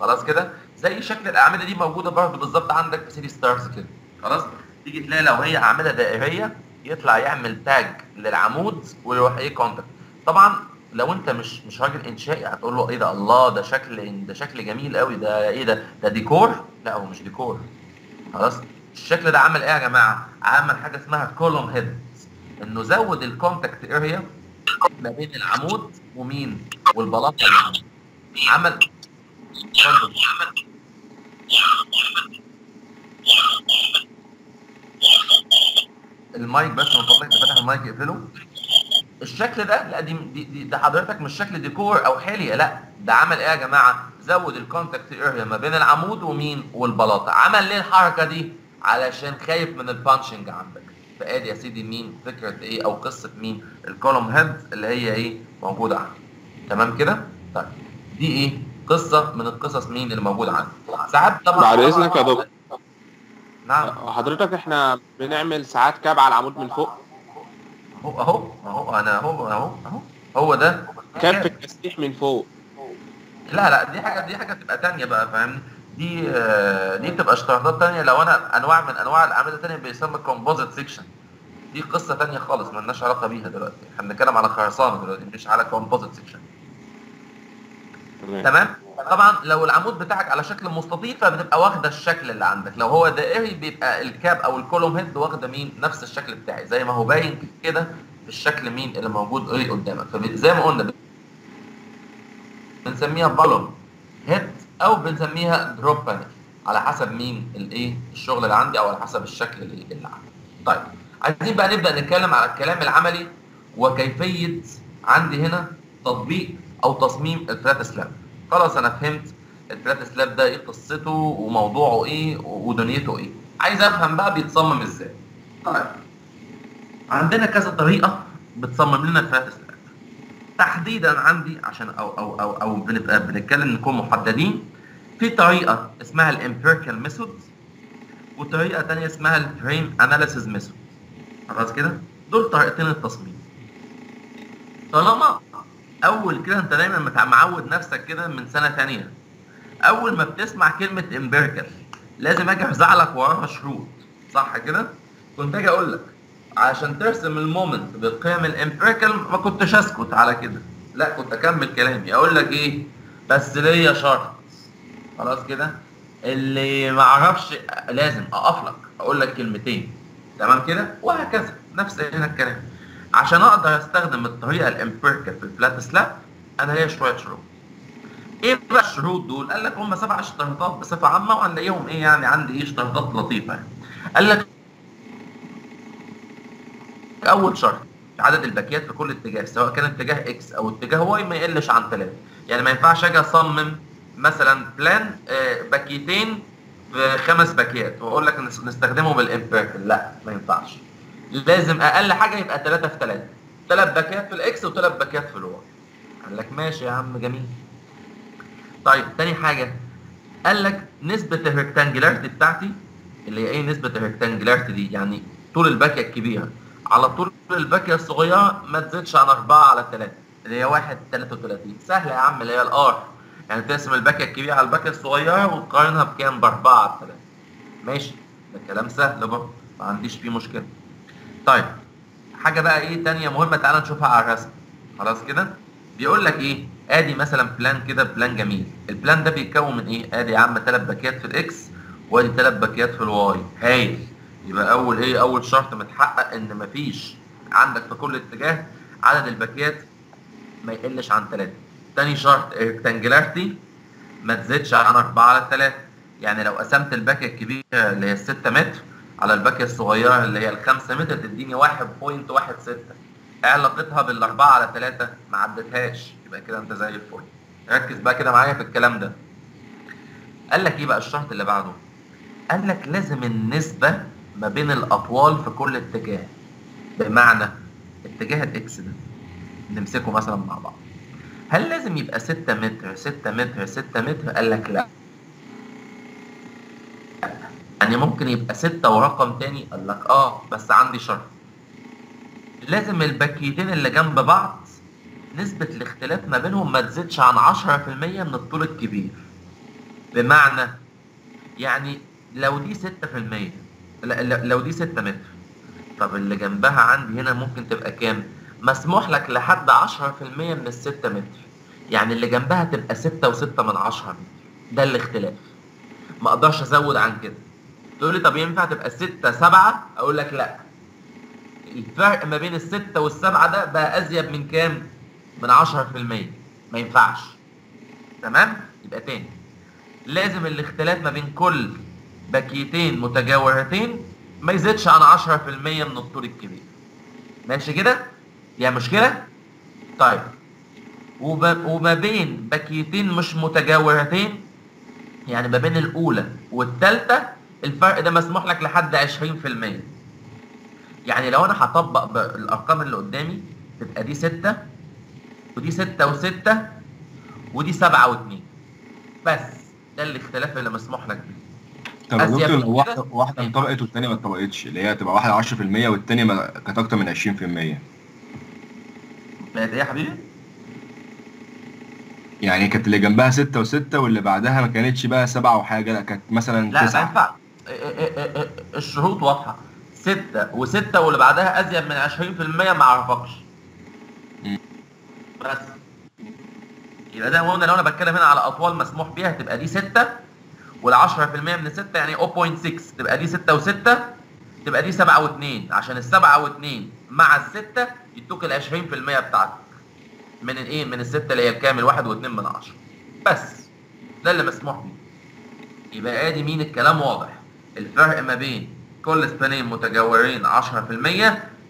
خلاص كده؟ زي شكل الأعمدة دي موجودة برضه بالظبط عندك في سيتي ستارز كده. خلاص؟ تيجي تلاقي لو هي أعمدة دائرية يطلع يعمل تاج للعمود ويروح إيه contact طبعا لو أنت مش مش راجل إنشائي هتقول له إيه ده؟ الله ده شكل ده شكل جميل قوي ده إيه ده؟ ده ديكور لا هو مش ديكور خلاص؟ الشكل ده عمل إيه يا جماعة؟ عمل حاجة اسمها column head إنه زود ال contact area ما بين العمود ومين؟ والبلاطة اللي عمل اتفضل. المايك بس من فضلك تفتح المايك اقفله الشكل ده لا دي, دي, ده حضرتك مش شكل ديكور أو حليه لا ده عمل إيه يا جماعة؟ زود ال contact area ما بين العمود ومين والبلاطة. عمل ليه الحركة دي؟ علشان خايف من ال punching عندك. فآدي يا سيدي مين فكرة إيه أو قصة مين؟ ال column head اللي هي إيه؟ موجودة عندك. تمام كده؟ طيب دي إيه؟ قصه من القصص مين اللي موجودة عندي ساعات طبعا بعد إذنك يا دكتور. نعم. حضرتك إحنا بنعمل ساعات cap على العمود من فوق. أهو أهو أهو أنا أهو أهو أهو. هو ده. cap في التسليح من فوق. لا لا دي حاجة دي حاجة بتبقى تانية بقى فاهمني؟ دي آه، دي بتبقى اشتراطات تانية. لو أنا أنواع من أنواع الأعمدة تانية بيسمى composite section دي قصة تانية خالص مالناش علاقة بيها دلوقتي. إحنا بنتكلم على خرسانة دلوقتي مش على composite section تمام. طبعا لو العمود بتاعك على شكل مستطيل فبتبقى واخدة الشكل اللي عندك. لو هو دائري بيبقى ال cap أو ال column head واخدة مين؟ نفس الشكل بتاعي. زي ما هو باين كده في الشكل مين اللي موجود إيه قدامك. فزي ما قلنا بنسميها column head أو بنسميها drop panel على حسب مين الايه الشغل اللي عندي أو على حسب الشكل اللي عندي. طيب عايزين بقى نبدأ نتكلم على الكلام العملي وكيفية عندي هنا تطبيق أو تصميم ال flat slab خلاص أنا فهمت ال flat slab ده إيه قصته وموضوعه إيه ودنيته إيه. عايز أفهم بقى بيتصمم إزاي. طيب عندنا كذا طريقة بتصمم لنا ال flat slab تحديدا عندي عشان أو أو أو أو بنبقى بنتكلم نكون محددين في طريقة اسمها ال empirical method وطريقة ثانية اسمها ال frame analysis method خلاص كده؟ دول طريقتين التصميم. طالما أول كده أنت دايما معود نفسك كده من سنة ثانية أول ما بتسمع كلمة empirical لازم أجي ارزع لك وراها شروط. صح كده؟ كنت أجي أقول لك عشان ترسم ال moment بالقيم ال empirical ما كنتش أسكت على كده. لا كنت أكمل كلامي. أقول لك إيه؟ بس ليا شرط. خلاص كده؟ اللي ما أعرفش لازم أقف لك. أقول لك كلمتين. تمام كده؟ وهكذا. نفس هنا الكلام. عشان أقدر استخدم الطريقة ال empirical في ال flat slab أنا ليا شوية شروط. إيه بقى الشروط دول؟ قال لك هم سبع اشتراطات بصفة عامة وهنلاقيهم إيه يعني عندي إيه اشتراطات لطيفة يعني. قال لك أول شرط عدد الباكيات في كل اتجاه سواء كان اتجاه X أو اتجاه Y ما يقلش عن ثلاثة يعني ما ينفعش أجي أصمم مثلا plan آه، باكيتين في خمس باكيات وأقول لك نس- نستخدمه بال empirical لا ما ينفعش. لازم أقل حاجة يبقى ثلاثة في ثلاثة ثلاث باكيات في ال X وثلاث باكيات في ال Y. قال لك ماشي يا عم جميل. طيب تاني حاجة. قال لك نسبة ال rectangularity بتاعتي اللي هي إيه نسبة ال rectangularity دي؟ يعني طول الباكية الكبيرة. على طول الباكية الصغيرة ما تزيدش عن 4 على 3 اللي هي 1 33 سهلة يا عم اللي هي ال R. يعني تقسم الباكية الكبيرة على الباكية الصغيرة وتقارنها بكام؟ ب 4 على 3 ماشي ده كلام سهل برضه ما عنديش فيه مشكلة. طيب حاجة بقى إيه تانية مهمة تعالى نشوفها على الرسم. خلاص كده؟ بيقول لك إيه؟ آدي مثلا plan كده plan جميل. ال plan ده بيتكون من إيه؟ آدي يا عم ثلاث باكيات في ال X وآدي ثلاث باكيات في ال Y. هايل. يبقى أول إيه؟ أول شرط متحقق إن مفيش عندك في كل اتجاه عدد الباكيات ما يقلش عن ثلاثة تاني شرط ريكتانجلاريتي ما تزيدش عن 4 على 3 يعني لو قسمت الباكية الكبيرة اللي هي 6 متر على الباكيه الصغيرة اللي هي ال 5 متر تديني 1.16 إيه علاقتها بال 4 على 3 ما عدتهاش. يبقى كده أنت زي الفل. ركز بقى كده معايا في الكلام ده. قال لك إيه بقى الشرط اللي بعده؟ قال لك لازم النسبة ما بين الأطوال في كل اتجاه. بمعنى اتجاه الاكس ده. نمسكه مثلا مع بعض. هل لازم يبقى 6 متر 6 متر 6 متر؟ قال لك لا. يعني ممكن يبقى 6 ورقم تاني قال لك آه بس عندي شرط. لازم الباكيتين اللي جنب بعض نسبة الاختلاف ما بينهم ما تزيدش عن 10% من الطول الكبير. بمعنى يعني لو دي 6% لا- لا- لو دي 6 متر طب اللي جنبها عندي هنا ممكن تبقى كام؟ مسموح لك لحد 10% من ال 6 متر. يعني اللي جنبها تبقى 6 و6 من 10 متر. ده الاختلاف. ما أقدرش ازود عن كده. تقول لي طب ينفع تبقى 6 7 أقول لك لا الفرق ما بين الستة والسبعة ده بقى أزيد من كام؟ من 10% ما ينفعش تمام؟ يبقى تاني لازم الاختلاف ما بين كل باكيتين متجاورتين ما يزيدش عن 10% من الطول الكبير ماشي كده؟ يا مشكلة؟ طيب وب... وما بين باكيتين مش متجاورتين يعني ما بين الأولى والثالثة الفرق ده مسموح لك لحد 20% يعني لو أنا هطبق بالأرقام اللي قدامي تبقى دي 6 ودي 6 و6 ودي 7 و2 بس ده الاختلاف اللي مسموح لك بيه. طب دكتور لو واحدة انطبقت والتانية ما انطبقتش اللي هي تبقى واحدة 10% والتانية ما- كانت أكتر من 20% بقت إيه يا حبيبي؟ يعني كانت اللي جنبها 6 و6 واللي بعدها ما كانتش بقى 7 وحاجة لا كانت مثلا لا ما 9 إيه- إيه- إيه- الشروط واضحة. ستة وستة واللي بعدها أزيد من 20% ما أعرفكش. بس. يبقى ما قلنا لو أنا بتكلم هنا على أطوال مسموح بيها تبقى دي 6 وال 10% من 6 يعني 0.6 تبقى دي 6 و6 تبقى دي 7 و2 عشان ال 7 و2 مع الستة يدوك ال 20% بتاعتك. من الايه من الستة اللي هي الكامل 1 و2 من 10 بس. ده اللي مسموح بيه. يبقى آدي مين؟ الكلام واضح. الفرق ما بين كل سبانين متجاورين 10%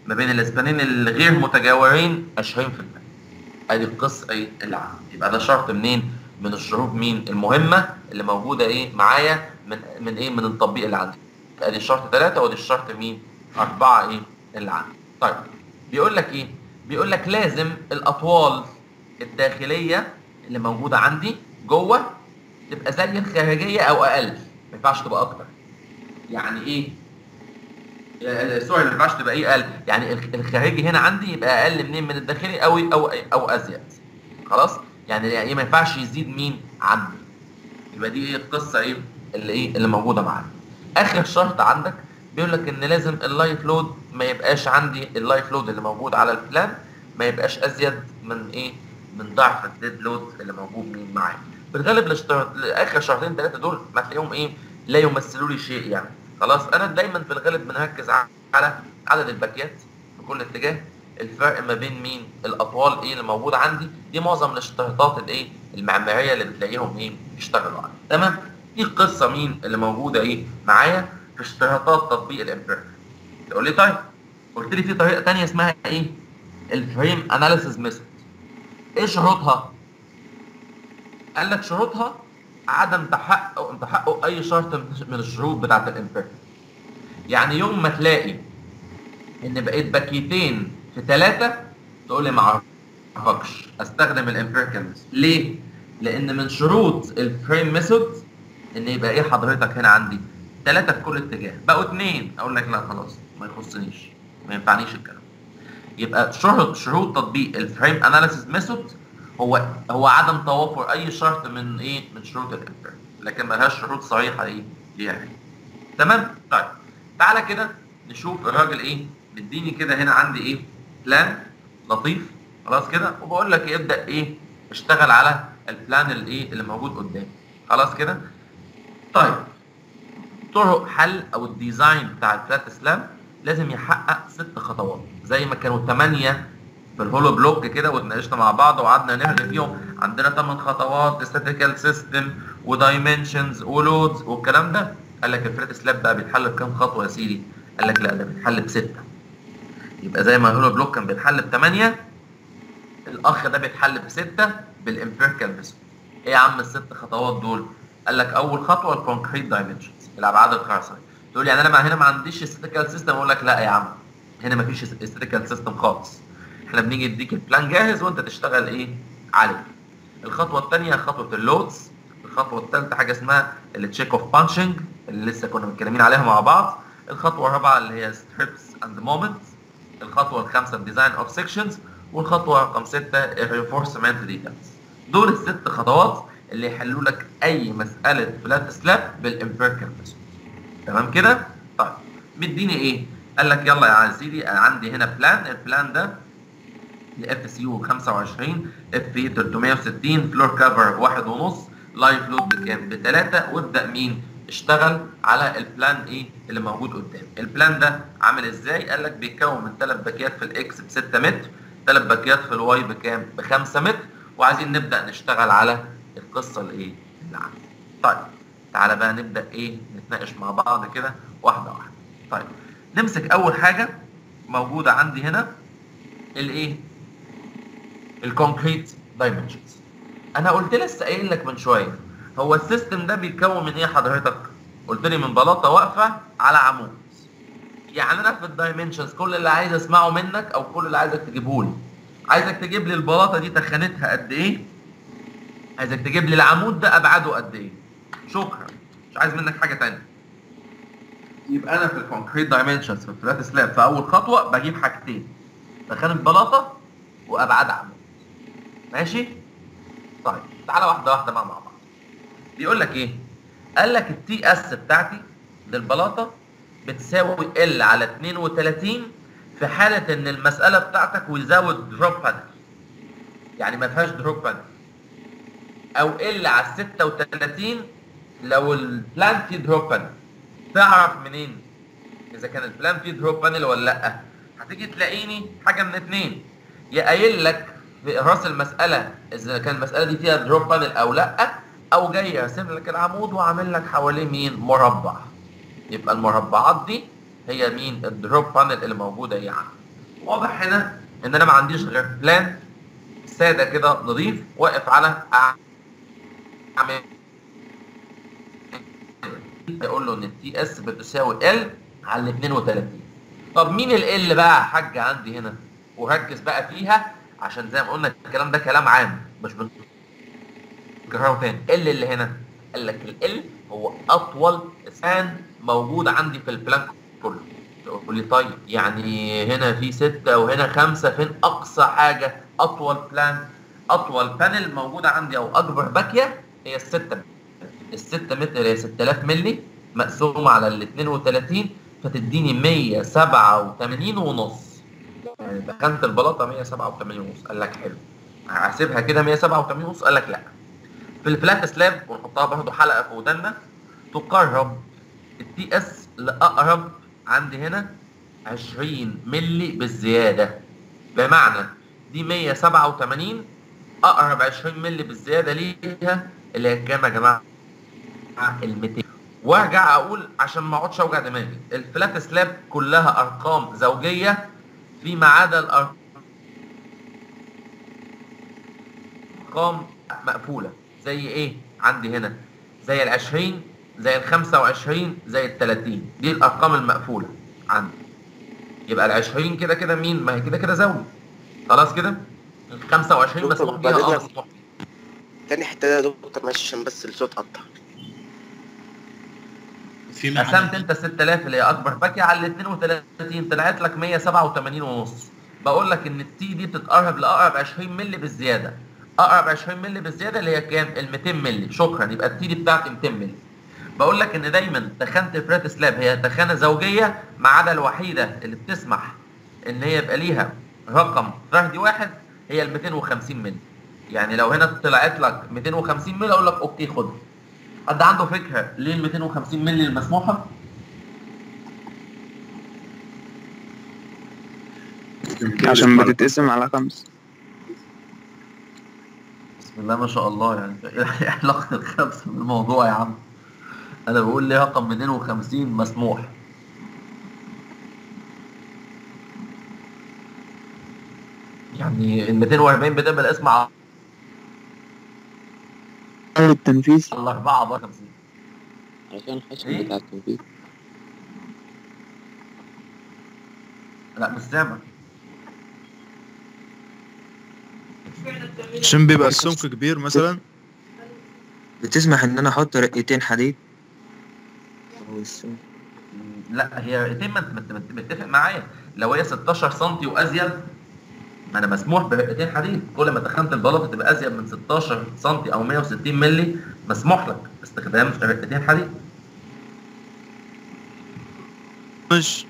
ما بين الاسبانين الغير متجاورين 20% ادي القصة إيه عندي يبقى ده شرط منين؟ من الشروط مين؟ المهمة اللي موجودة إيه معايا من من إيه؟ من التطبيق اللي عندي. ادي الشرط ثلاثة وادي الشرط مين؟ أربعة إيه اللي عندي طيب بيقول لك إيه؟ بيقول لك لازم الأطوال الداخلية اللي موجودة عندي جوه تبقى زي الخارجية أو أقل ما ينفعش تبقى أكتر. يعني إيه؟ آه، سوري ما ينفعش تبقى إيه أقل. يعني الخ- الخارجي هنا عندي يبقى أقل منين من الداخلي أو أو أو أزيد. خلاص؟ يعني يعني ما ينفعش يزيد مين عني يبقى دي إيه القصة إيه؟ اللي إيه؟ اللي موجودة معانا آخر شرط عندك بيقول لك إن لازم ال live load ما يبقاش عندي ال live load اللي موجود على ال plan ما يبقاش أزيد من إيه؟ من ضعف ال dead load اللي موجود مين معايا. في الغالب الاشتراط آخر شرطين ثلاثة دول ما تلاقيهم إيه؟ لا يمثلوا لي شيء يعني. خلاص أنا دايما في الغالب بنركز على عدد الباكيات في كل اتجاه الفرق ما بين مين الأطوال إيه اللي موجود عندي دي معظم الاشتراطات الإيه المعمارية اللي بتلاقيهم إيه يشتغلوا عليها. تمام؟ دي القصة مين اللي موجودة إيه معايا في اشتراطات تطبيق ال empirical تقول لي طيب قلت لي في طريقة تانية اسمها إيه؟ ال frame analysis method إيه شروطها؟ قال لك شروطها عدم تحقق تحقق أي شرط من الشروط بتاعة ال empirical يعني يوم ما تلاقي إن بقيت باكيتين في ثلاثة تقول لي ما أعرفكش أستخدم ال empirical method ليه؟ لأن من شروط ال frame method إن يبقى إيه حضرتك هنا عندي؟ ثلاثة في كل اتجاه. بقوا اثنين أقول لك لا خلاص ما يخصنيش. ما ينفعنيش الكلام. يبقى شروط شروط تطبيق ال frame analysis method هو هو عدم توافر أي شرط من إيه؟ من شروط ال empirical لكن ملهاش شروط صريحه إيه؟ يعني. تمام؟ طيب تعالى كده نشوف الراجل إيه؟ مديني كده هنا عندي إيه؟ plan لطيف. خلاص كده؟ وبقول لك ابدأ إيه؟ اشتغل على ال plan اللي إيه؟ اللي موجود قدامي. خلاص كده؟ طيب طرق حل أو ال design بتاع ال flat slab لازم يحقق ست خطوات زي ما كانوا ثمانيه في ال hollow block كده واتناقشنا مع بعض وقعدنا نهري فيهم عندنا ثمان خطوات statical system و dimensions و loads والكلام ده. قال لك ال flat slab بقى بيتحل بكام خطوة يا سيدي؟ قال لك لا ده بيتحل بستة. يبقى زي ما ال hollow block كان بيتحل بثمانيه الأخ ده بيتحل بستة بال empirical method إيه يا عم الست خطوات دول؟ قال لك أول خطوة ال concrete dimensions الابعاد الخرسانيه تقول يعني أنا هنا ما عنديش statical system أقول لك لا يا عم هنا ما فيش statical system خالص. إحنا بنيجي نديك ال plan جاهز وانت تشتغل إيه عليه. الخطوة الثانية خطوة ال loads الخطوة الثالثه حاجة اسمها ال check of punching اللي لسه كنا متكلمين عليها مع بعض. الخطوة الرابعة اللي هي strips and moment الخطوة الخامسة ال design of sections والخطوة رقم ستة ال reinforcement details دول الست خطوات اللي يحلوا لك أي مسألة flat slab بال empirical method تمام كده؟ طيب مديني إيه؟ قال لك يلا يا أنا عندي هنا plan ال plan ده ال fcu 25 fy 360 floor cover واحد ونص live load بكام؟ بثلاثه وابدأ مين؟ اشتغل على ال plan إيه اللي موجود قدام. ال plan ده عامل إزاي؟ قال لك بيتكون من ثلاث باكيات في ال x ب 6 متر ثلاث باكيات في ال y بكام؟ ب 5 متر. وعايزين نبدأ نشتغل على القصة الايه اللي عندي. طيب تعالى بقى نبدأ إيه؟ نتناقش مع بعض كده واحدة واحدة. طيب نمسك أول حاجة موجودة عندي هنا الايه ال concrete dimensions أنا قلت لسه قايل لك من شوية هو ال system ده بيتكون من إيه حضرتك؟ قلت لي من بلاطة واقفة على عمود. يعني أنا في ال dimensions كل اللي عايز أسمعه منك أو كل اللي عايزك تجيبه لي عايزك تجيب لي البلاطة دي تخانتها قد إيه؟ عايزك تجيب لي العمود ده ابعاده قد إيه؟ شكرا. مش عايز منك حاجة تانية. يبقى أنا في ال concrete dimensions في ال flat slab في أول خطوة بجيب حاجتين تخانة البلاطه وابعاد عمود. ماشي؟ طيب تعالى واحدة واحدة بقى مع بعض. بيقول لك إيه؟ قال لك ال ts بتاعتي للبلاطة بتساوي L على 32 في حالة إن المسألة بتاعتك without drop panel يعني ما فيهاش drop panel أو L على 36 لو ال plan فيه drop panel تعرف منين إذا كان ال plan فيه drop panel ولا لأ؟ هتيجي تلاقيني حاجة من اتنين. يا قايل لك راس المسألة إذا كان المسألة دي فيها drop panel أو لأ أو جاي ارسم لك العمود واعمل لك حواليه مين؟ مربع. يبقى المربعات دي هي مين؟ ال drop panel اللي موجودة يعني. واضح هنا إن أنا ما عنديش غير plan سادة كده نظيف واقف على اعمدة يقول له إن ال ts بتساوي L على 32 طب مين ال L بقى يا حاج عندي هنا؟ وركز بقى فيها. عشان زي ما قلنا الكلام ده كلام عام مش بنكرره تاني. ال L اللي هنا قال لك ال L هو أطول span موجود عندي في ال plan كله. تقول لي طيب يعني هنا في ستة وهنا خمسة فين أقصى حاجة؟ أطول plan أطول panel موجودة عندي أو أكبر باكية هي الستة الستة متر هي 6000 مللي مقسومة على ال 32 فتديني 187 ونص. يعني تخانة البلاطة 187 ونص قال لك حلو. هحسبها كده 187 ونص قال لك لا. في الفلات سلاب ونحطها برضه حلقة في ودنا تقرب التي إس لأقرب عندي هنا 20 مللي بالزيادة. بمعنى دي 187 أقرب 20 مللي بالزيادة ليها اللي هي كام يا جماعة؟ ال 200 وأرجع أقول عشان ما أقعدش أوجع دماغي الفلات سلاب كلها أرقام زوجية فيما عدا الأرقام مقفوله زي إيه؟ عندي هنا. زي ال 20 زي ال 25 زي ال 30 دي الأرقام المقفوله عندي. يبقى ال 20 كده كده مين؟ ما هي كده كده زوجي خلاص كده؟ ال 25 مسموح بيها. آه مسموح. تاني حتة ده يا دكتور معلش عشان بس الصوت قطع في قسمت انت 6000 اللي هي اكبر. باكيه على ال 32 طلعت لك 187 ونص. بقول لك ان ال t دي بتتقرب لأقرب 20 مللي بالزيادة. أقرب 20 مللي بالزيادة اللي هي كام؟ ال 200 مللي. شكرا. يبقى ال t دي بتاعتي 200 مللي. بقول لك ان دايما تخانه ال flat slab هي تخانه زوجية ما عدا الوحيدة اللي بتسمح ان هي يبقى ليها رقم فردي واحد هي ال 250 مللي. يعني لو هنا طلعت لك 250 مللي أقول لك okay خدها حد عنده فكرة ليه ال 250 مللي المسموحة؟ عشان بتتقسم على خمس بسم الله ما شاء الله يعني إيه علاقة الخمسة بالموضوع يا عم؟ أنا بقول ليه رقم 250 مسموح يعني ال 240 بتبقى الاسم على التنفيذ. الاربعه 54 عشان الحشم إيه؟ بتاع التنفيذ. لا مش سامع عشان بيبقى السمك كبير مثلا. بتسمح إن أنا أحط رقتين حديد. لا هي رقتين انت- ما انت متفق معايا. لو هي 16 سم وأزيد ما أنا مسموح برقتين حديد. كل ما تخنت البلاطه تبقى أزيد من 16 سم أو 160 مللي مسموح لك باستخدام رقتين حديد. مش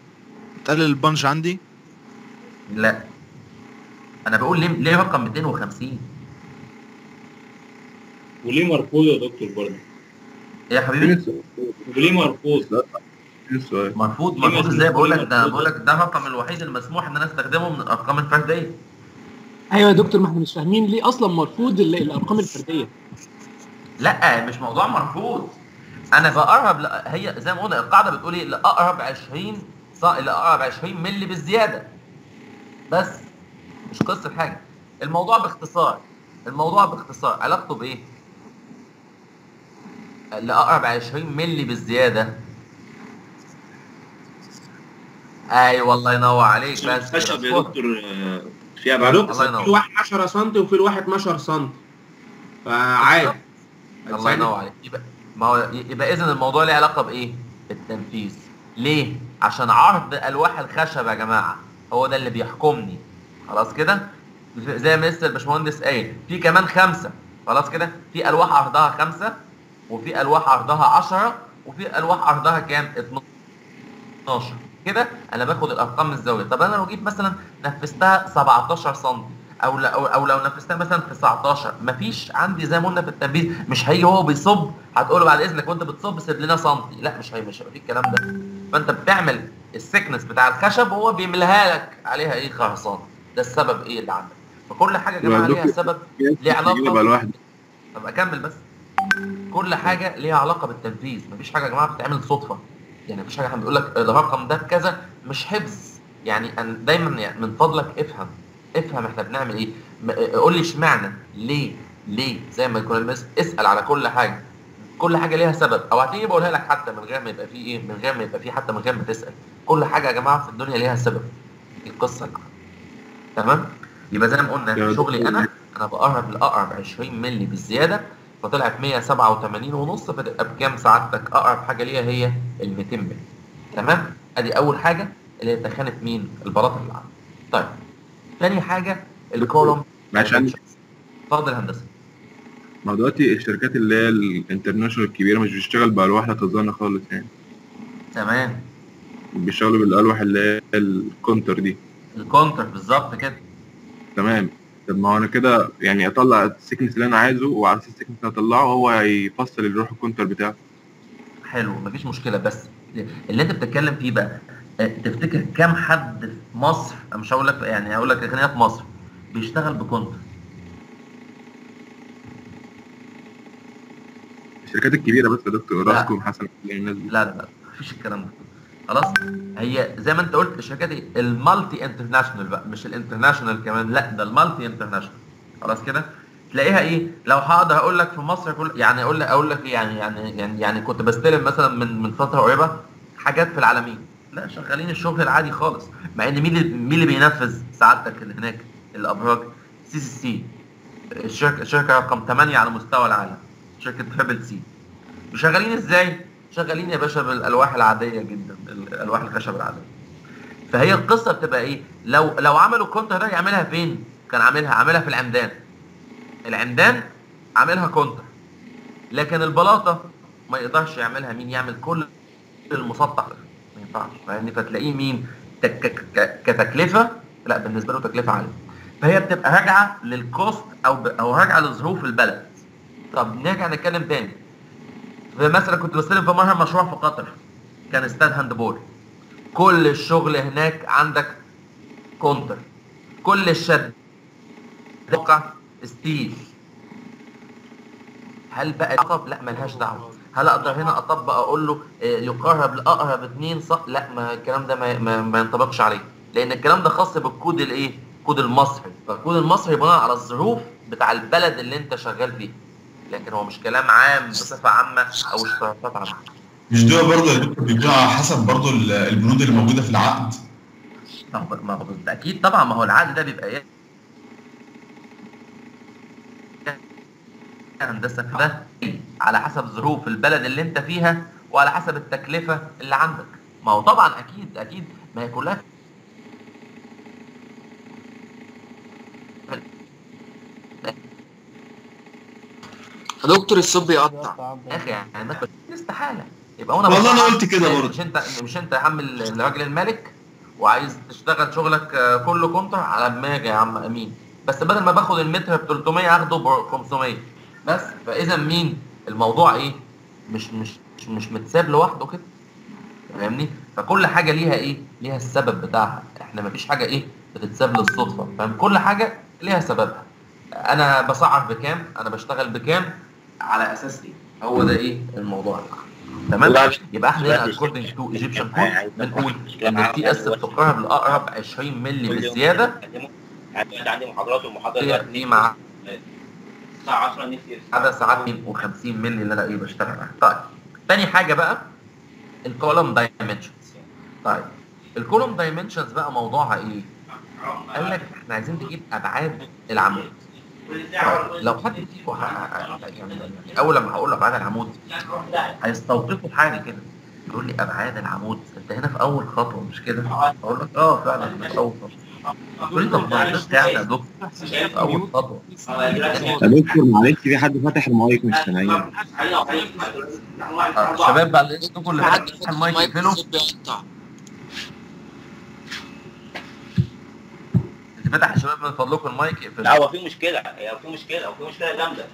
تقلل البنش عندي؟ لا. أنا بقول ليه ليه رقم 250 وليه مرفوض يا دكتور برضه؟ إيه يا حبيبي؟ وليه مرفوض؟ مرفوض مرفوض مسموح إزاي؟ بقول لك ده مرفوض؟ بقول لك ده الرقم الوحيد المسموح إن أنا أستخدمه من الأرقام الفردية. أيوه يا دكتور ما إحنا مش فاهمين ليه أصلا مرفوض ال- الأرقام الفردية؟ لا مش موضوع مرفوض. أنا بقرب ل... هي زي ما قلنا القاعدة بتقول إيه؟ لأقرب 20 ص... لأقرب 20 مللي بالزيادة. بس مش قصة حاجة. الموضوع باختصار. الموضوع باختصار. علاقته بإيه؟ لأقرب 20 مللي بالزيادة. أيوه الله ينور عليك بس الخشب. يا دكتور آه، فيها الله في. الواحد 10 سم وفي الواحد 12 سم فعادي الله ينور عليك يبقى ما هو يبقى اذا الموضوع له علاقة بإيه؟ بالتنفيذ ليه؟ عشان عرض الواح الخشب يا جماعة هو ده اللي بيحكمني خلاص كده؟ زي ما لسه الباشمهندس قايل في كمان خمسة خلاص كده؟ في ألواح عرضها خمسة وفي ألواح عرضها 10 وفي ألواح عرضها كام؟ 12 كده أنا باخد الأرقام من الزاوية. طب أنا لو جيت مثلا نفذتها 17 سم أو لا- أو لو نفذتها مثلا في 19 مفيش عندي زي ما قلنا في التنفيذ مش هيجي هو بيصب هتقول له بعد إذنك وأنت بتصب سيب لنا سنتي لا مش هي مش هيبقى في الكلام ده. فأنت بتعمل السكنس بتاع الخشب وهو بيملاها لك عليها إيه؟ خرسانة. ده السبب إيه اللي عندك؟ فكل حاجة يا جماعة ليها سبب ليها علاقة. طب أكمل بس. كل حاجة ليها علاقة بالتنفيذ. مفيش حاجة يا جماعة بتتعمل صدفة. يعني مفيش حاجة إحنا بنقول لك الرقم ده بكذا مش حفظ. يعني دايما يعني من فضلك افهم. افهم إحنا بنعمل إيه. م- قول لي اشمعنى ليه؟ ليه؟ زي ما يكون المس اسأل على كل حاجة. كل حاجة ليها سبب. أو هتيجي بقولها لك حتى من غير ما يبقى فيه إيه من غير ما يبقى فيه حتى من غير ما تسأل. كل حاجة يا جماعة في الدنيا ليها سبب. القصة يا جماعة تمام؟ يبقى زي ما قلنا شغلي. أنا أنا بقرب لأقرب 20 مللي بالزيادة. فطلعت 187 ونص فتبقى بكام سعادتك؟ أقرب حاجة ليها هي ال 200 مللي. تمام؟ أدي أول حاجة اللي هي تخانة مين؟ البلاطه اللي عندي طيب تاني حاجة ال column عندي اتفضل هندسة. ما دلوقتي الشركات اللي هي ال international الكبيرة مش بتشتغل بألواح تطبيق خالص يعني. تمام. بيشتغلوا بالألواح اللي هي ال counter دي. ال counter بالظبط كده. تمام. طب ما هو أنا كده يعني أطلع ال thickness اللي أنا عايزه وعلى أساس ال thickness اللي هطلعه هو هيفصل اللي يروح ال counter بتاعه. حلو مفيش مشكلة. بس اللي أنت بتتكلم فيه بقى آه، تفتكر كام حد في مصر مش هقول لك يعني هقول لك خلينا في مصر بيشتغل ب counter الشركات الكبيرة بس يا دكتور. راسكم حسن الناس دي. لا لا لا مفيش الكلام ده. خلاص؟ هي زي ما انت قلت الشركات دي ال multi international بقى مش ال international كمان لا ده ال multi international. خلاص كده؟ تلاقيها إيه؟ لو هقدر أقول لك في مصر كل يعني أقول لك أقول لك يعني يعني يعني, يعني كنت بستلم مثلا من من فترة قريبة حاجات في العلمين. لا شغالين الشغل العادي خالص مع إن مين اللي مين اللي بينفذ سعادتك اللي هناك؟ الأبراج CCC الشركة الشركة رقم 8 على مستوى العالم شركة triple C شغالين إزاي؟ شغالين يا باشا بالألواح العادية جدا الألواح الخشب العادية. فهي القصة بتبقى إيه؟ لو لو عملوا counter ده يعملها فين؟ كان عاملها عاملها في العمدان. العمدان عاملها counter. لكن البلاطة ما يقدرش يعملها مين يعمل كل المسطح ما ينفعش. فاهمني؟ فتلاقيه مين؟ كتكلفة. لا بالنسبة له تكلفة عالية. فهي بتبقى راجعة لل cost أو. أو راجعة لظروف البلد. طب نرجع نتكلم تاني. مثلا كنت بستلم في مره مشروع في قطر. كان استاد handball. كل الشغل هناك عندك counter. كل الشد. موقع steel. هل بقى عقب لا ملهاش دعوة. هل أقدر هنا اطبق أقول له آه، يقرب لأقرب اتنين صح لا ما الكلام ده ما, ما, ما ينطبقش عليه. لأن الكلام ده خاص بالكود الإيه؟ الكود المصري. فالكود المصري بناء على الظروف بتاع البلد اللي أنت شغال فيه. لكن هو مش كلام عام بصفة عامة أو اشتراطات عامة. مش ده برضه يا دكتور على حسب برضه ال- البنود اللي موجودة في العقد؟ ما هو ما هو بالتاكيد طبعا ما هو العقد ده بيبقى إيه؟ هندسة ده على حسب ظروف البلد اللي أنت فيها وعلى حسب التكلفة اللي عندك. ما هو طبعا أكيد أكيد. ما هي كلها دكتور الصوت بيقطع يا أخي يعني ده استحالة. يبقى وأنا والله أنا بصراحة- قلت كده برضه. مش أنت مش أنت يا عم الراجل الملك وعايز تشتغل شغلك آه، كله كونتر على دماغي يا عم أمين. بس بدل ما باخد المتر ب 300 آخده ب 500 بس فإذا مين؟ الموضوع إيه؟ مش مش مش, مش متساب لوحده كده. فاهمني؟ فكل حاجة ليها إيه؟ ليها السبب بتاعها. إحنا مفيش حاجة إيه؟ بتتساب للصدفة. فاهم؟ كل حاجة ليها سببها. أنا بسعر بكام؟ أنا بشتغل بكام؟ على أساس إيه؟ هو ده إيه الموضوع؟ تمام؟ يبقى إحنا هنا according to Egyptian code بنقول إن ال ts بتقرب لاقرب 20 مللي بالزيادة. يعني عندي محاضرات والمحاضره دي مع الساعة 10 نفسي عدد ساعات بيبقوا 50 مللي اللي أنا إيه بشتغل طيب تاني حاجة بقى ال column dimensions طيب ال column dimensions بقى موضوعها إيه؟ قال لك إحنا عايزين نجيب أبعاد العمود. لو حد فيكم يعني أول لما هقول له ابعاد العمود هيستوقفوا حاجة كده. يقول لي ابعاد العمود أنت هنا في أول خطوة مش كده؟ أقول لك آه فعلا في أول خطوة. يقول لي طب ما قدرت يعني يا دكتور في أول خطوة. يا دكتور معلش في حد فاتح المايك مش سامعين آه، بقى اللي أنتوا اللي فاتح المايك اقفله اللي فتح يا شباب من فضلكم المايك لا هو في مشكلة هي في مشكلة هو في مشكلة جامدة.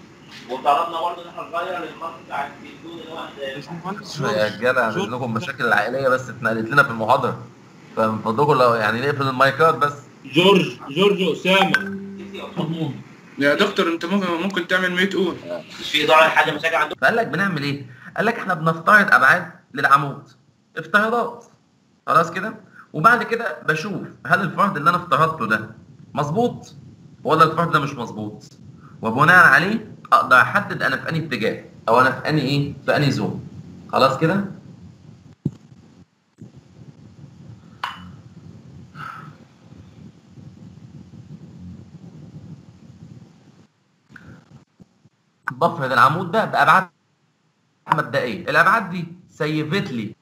وطلبنا برضه إن إحنا نغير الخط بتاع التليفون اللي هو يا رجاله عامل لكم مشاكل العائليه بس اتنقلت لنا في المحاضرة. فمن فضلكم لو يعني نقفل المايكات بس. جورج جورج أسامة. يا دكتور أنت ممكن ممكن تعمل mute on مش في اداره لحل مشاكل عندكم؟ فقال لك بنعمل إيه؟ قال لك إحنا بنفترض أبعاد للعمود. افتراضات. خلاص كده؟ وبعد كده بشوف هل الفرض اللي أنا افترضته ده مظبوط؟ ولا الفرض ده مش مظبوط. وبناء عليه أقدر أحدد أنا في أنهي اتجاه أو أنا في أنهي إيه؟ في أنهي زون. خلاص كده؟ بفرض العمود ده بأبعاد مبدئية. الأبعاد دي سيفت لي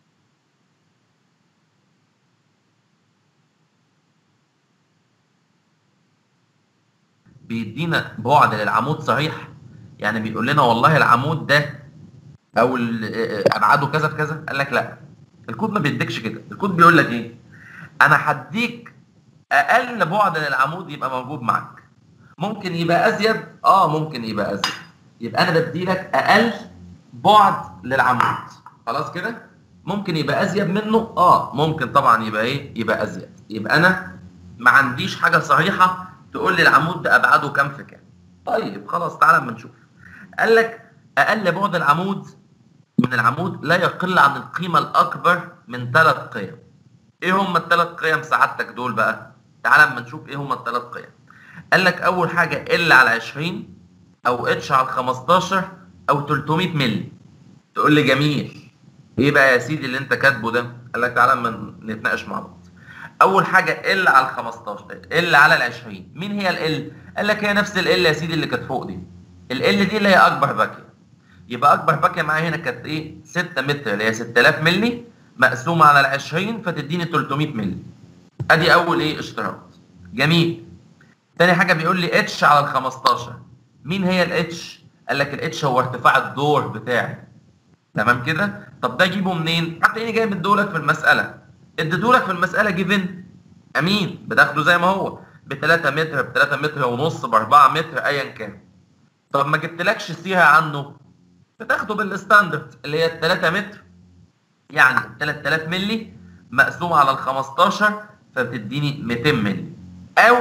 بيدينا بعد للعمود صحيح؟ يعني بيقول لنا والله العمود ده أو أبعاده كذا في كذا؟ قال لك لا. الكود ما بيديكش كده. الكود بيقول لك إيه؟ أنا هديك أقل بعد للعمود يبقى موجود معاك. ممكن يبقى أزيد؟ آه ممكن يبقى أزيد. يبقى أنا بدي لك أقل بعد للعمود. خلاص كده؟ ممكن يبقى أزيد منه؟ آه ممكن طبعا يبقى إيه؟ يبقى أزيد. يبقى أنا ما عنديش حاجة صحيحة تقول لي العمود ده ابعاده كام في كام؟ طيب خلاص تعالى أما نشوف. قال لك أقل بعد العمود من العمود لا يقل عن القيمة الأكبر من ثلاث قيم. إيه هم الثلاث قيم سعادتك دول بقى؟ تعالى أما نشوف إيه هم الثلاث قيم. قال لك أول حاجة ال على 20 أو اتش على 15 أو 300 مللي. تقول لي جميل. إيه بقى يا سيدي اللي أنت كاتبه ده؟ قال لك تعالى أما نتناقش مع بعض. أول حاجة ال على ال 15 ال على ال 20 مين هي ال قال لك هي نفس ال يا سيدي اللي كانت فوق دي. ال دي اللي هي أكبر باكية. يبقى أكبر باكية معايا هنا كانت إيه؟ 6 متر اللي هي 6000 مللي مقسومة على ال 20 فتديني 300 مللي. أدي أول إيه؟ اشتراط جميل. تاني حاجة بيقول لي H على ال 15 مين هي ال H قال لك ال H هو ارتفاع الدور بتاعي. تمام كده؟ طب ده اجيبه منين؟ هتلاقيني جاي مديهولك في المسألة. اديتهولك في المسألة given آمين بتاخده زي ما هو ب 3 متر ب 3 متر ونص ب 4 متر ايا كان. طب ما جبتلكش سيره عنه بتاخده بالستاندرد اللي هي 3 متر يعني 3000 مللي مقسوم على ال 15 فبتديني 200 مللي أو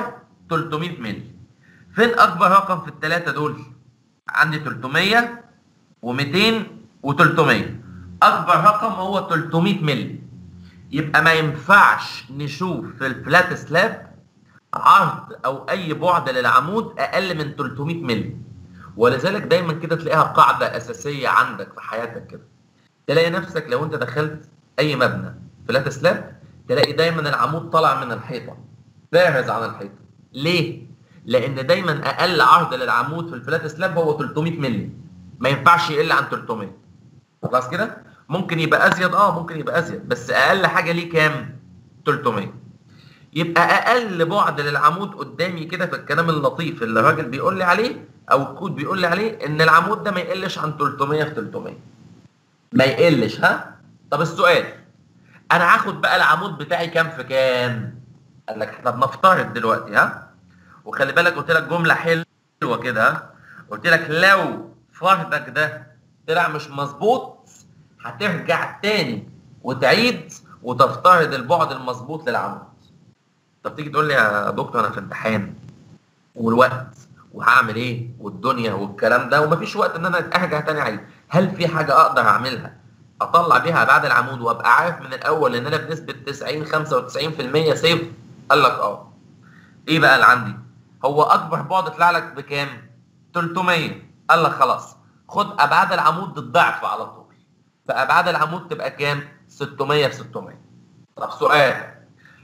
300 مللي. فين أكبر رقم في الثلاثه دول؟ عندي 300 و200 و300 أكبر رقم هو 300 مللي. يبقى ما ينفعش نشوف في الفلات سلاب عرض أو أي بعد للعمود أقل من 300 مللي. ولذلك دايما كده تلاقيها قاعدة أساسية عندك في حياتك كده. تلاقي نفسك لو أنت دخلت أي مبنى flat slab تلاقي دايما العمود طالع من الحيطة بارز عن الحيطة. ليه؟ لأن دايما أقل عرض للعمود في ال flat slab هو 300 مللي. ما ينفعش يقل عن 300 خلاص كده؟ ممكن يبقى أزيد؟ آه ممكن يبقى أزيد. بس أقل حاجة ليه كام؟ 300 يبقى أقل بعد للعمود قدامي كده في الكلام اللطيف اللي الراجل بيقول لي عليه أو الكود بيقول لي عليه إن العمود ده ما يقلش عن 300 في 300 ما يقلش ها؟ طب السؤال أنا هاخد بقى العمود بتاعي كام في كام؟ قال لك إحنا بنفترض دلوقتي ها؟ وخلي بالك قلت لك جملة حلوة كده قلت لك لو فرضك ده طلع مش مظبوط هترجع تاني وتعيد وتفترض البعد المظبوط للعمود. طب تيجي تقول لي يا دكتور أنا في امتحان والوقت وهعمل إيه والدنيا والكلام ده ومفيش وقت إن أنا أرجع تاني اعيد هل في حاجة أقدر أعملها أطلع بيها بعد العمود وأبقى عارف من الأول إن أنا بنسبة 90 95% سيف قال لك آه. إيه بقى اللي عندي؟ هو أكبر بعد طلع لك بكام؟ 300 قال لك خلاص خد أبعاد العمود الضعف على طول. فأبعاد العمود تبقى كام؟ 600 في 600 طب سؤال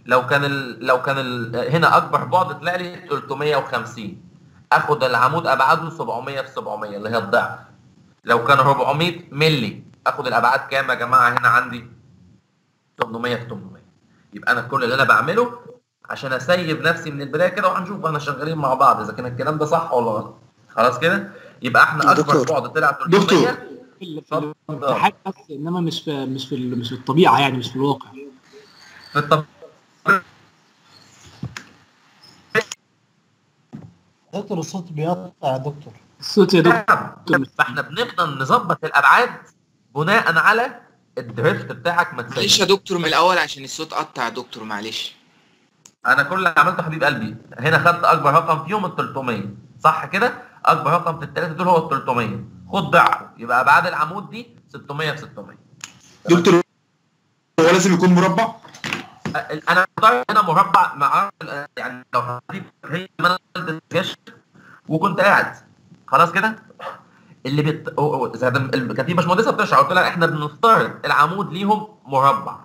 لو كان ال... لو كان ال... هنا أكبر بعد طلع لي 350 أخد العمود أبعاده 700 في 700 اللي هي الضعف. لو كان 400 مللي أخد الأبعاد كام يا جماعة هنا عندي؟ 800 في 800 يبقى أنا كل اللي أنا بعمله عشان أسيب نفسي من البداية كده وهنشوف إحنا شغالين مع بعض إذا كان الكلام ده صح ولا غلط. خلاص كده؟ يبقى إحنا أكبر. بعد طلع 300 دكتور. في الامتحان بس إنما مش في مش في ال- مش في الطبيعة يعني مش في الواقع. في دكتور الصوت بيقطع يا دكتور. الصوت يا دكتور فإحنا بنقدر نظبط الأبعاد بناء على الدريفت بتاعك ما معلش يا دكتور من الأول عشان الصوت قطع يا دكتور معلش. أنا كل اللي عملته حبيب قلبي. هنا خدت أكبر رقم فيهم ال 300 صح كده؟ أكبر رقم في الثلاثه دول هو ال 300 خد ضعفه يبقى ابعاد العمود دي 600 في 600 دكتور هو لازم يكون مربع؟ أنا اختار هنا مربع مع يعني لو هي وكنت قاعد. خلاص كده؟ اللي بت... كانت في باشمهندسة بتشرح. قلت لها إحنا بنفترض العمود ليهم مربع.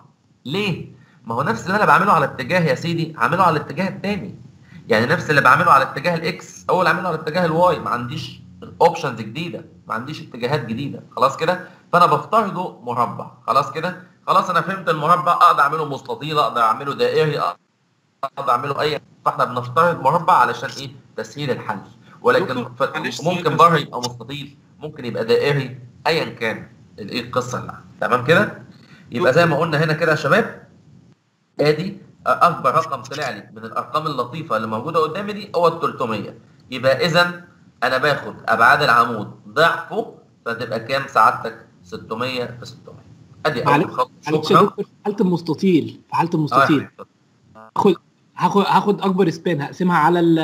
ليه؟ ما هو نفس اللي أنا بعمله على اتجاه يا سيدي هعمله على الاتجاه الثاني يعني نفس اللي بعمله على اتجاه ال X اللي اعمله على اتجاه ال Y ما عنديش options جديدة. ما عنديش اتجاهات جديدة. خلاص كده؟ فأنا بفترضه مربع. خلاص كده؟ خلاص أنا فهمت المربع أقدر أعمله مستطيل أقدر أعمله دائري أقدر أعمله أي فإحنا بنفترض مربع علشان إيه؟ تسهيل الحل ولكن. ممكن بره يبقى مستطيل. ممكن يبقى دائري ايا كان. الايه القصة اللي. تمام كده؟ يبقى زي ما قلنا هنا كده يا شباب. أدي أكبر رقم طلع لي من الأرقام اللطيفة اللي موجودة قدامي دي هو ال 300 يبقى اذا أنا باخد أبعاد العمود ضعفه فتبقى كام؟ سعادتك 600 في 600 أدي أول معلش خطوه معلش يا شكرا. دكتور في حالة المستطيل في حالة آه يا المستطيل. هاخد هاخد هاخد أكبر span هقسمها على ال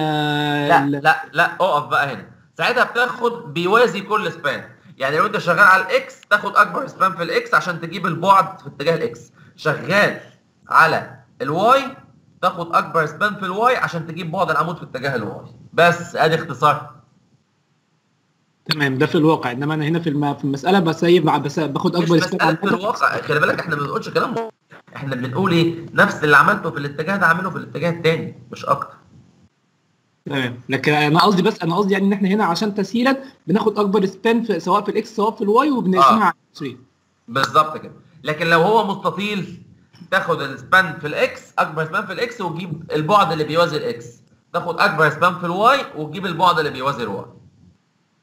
لا لا لا اقف بقى هنا. ساعتها بتاخد بيوازي كل span. يعني لو انت شغال على ال X تاخد أكبر span في ال X عشان تجيب البعد في اتجاه ال X شغال على ال Y تاخد أكبر span في ال Y عشان تجيب بعد العمود في اتجاه ال Y بس أدي اختصار. تمام ده في الواقع. إنما أنا هنا في الم... في المسألة بسيب مع بس باخد مش أكبر سبان مساله في الواقع. خلي بالك إحنا ما بنقولش كلام إحنا بنقول إيه؟ نفس اللي عملته في الاتجاه ده اعمله في الاتجاه الثاني مش أكتر. تمام. لكن أنا قصدي بس أنا قصدي يعني إن إحنا هنا عشان تسهيلا بناخد أكبر span في سواء في ال X سواء في ال Y وبنقسمها آه. على 3 بالظبط كده. لكن لو هو مستطيل تاخد ال span في ال X أكبر span في ال X وتجيب البعد اللي بيوازي ال X. تاخد أكبر span في ال Y وتجيب البعد اللي بيوازي ال Y.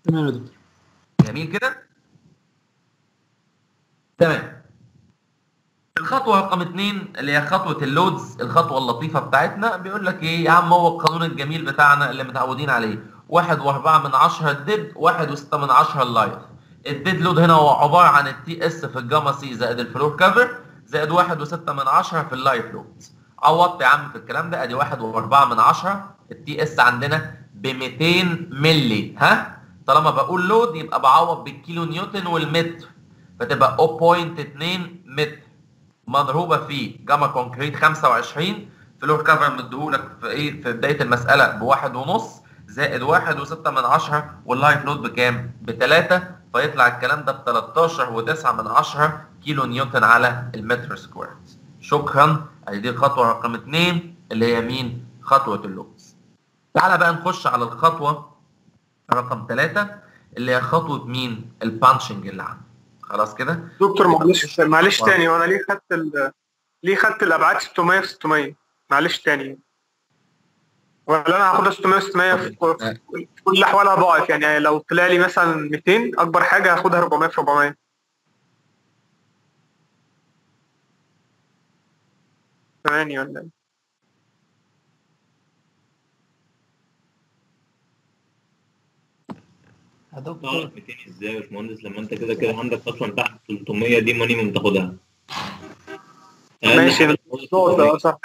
تمام يا دكتور. جميل كده؟ تمام. الخطوة رقم اتنين اللي هي خطوة ال loads الخطوة اللطيفة بتاعتنا بيقول لك إيه؟ يا عم هو القانون الجميل بتاعنا اللي متعودين عليه. واحد وأربعة من عشرة ال dead واحد وستة من عشرة ال live ال dead load هنا هو عبارة عن ال ts في ال gamma c زائد ال floor cover زائد واحد وستة من عشرة في ال live load عوضت يا عم في الكلام ده أدي واحد وأربعة من عشرة ال ts عندنا ب 200 ملي. ها؟ طالما بقول load يبقى بعوض بالكيلو نيوتن والمتر. فتبقى 0.2 متر. مضروبة في gamma concrete 25 floor cover مديهولك في إيه؟ في بداية المسألة بواحد ونص. زائد واحد وستة من عشرة. وال live load بكام؟ بتلاتة. فيطلع الكلام ده ب 13 وتسعة من عشرة كيلو نيوتن على المتر square. شكرا. ادي دي الخطوه رقم اتنين اللي هي مين؟ خطوة ال loads تعالى بقى نخش على الخطوة رقم ثلاثة اللي هي خطوة مين؟ ال punching اللي عندي. خلاص كده؟ دكتور معلش معلش. تاني وأنا ليه خدت ال... ليه خدت الأبعاد 600 في 600 معلش تاني. ولا أنا هاخدها 600 في 600 في في كل الاحوال هضاعف يعني لو طلع لي مثلا 200 أكبر حاجة هاخدها 400 في 400 ثمانية ولا إيه؟ تعرف 200 إزاي يا باشمهندس؟ لما انت كده كده عندك أصلا تحت 300 دي مينيمم تاخدها. أقل ماشي. نقطة صح.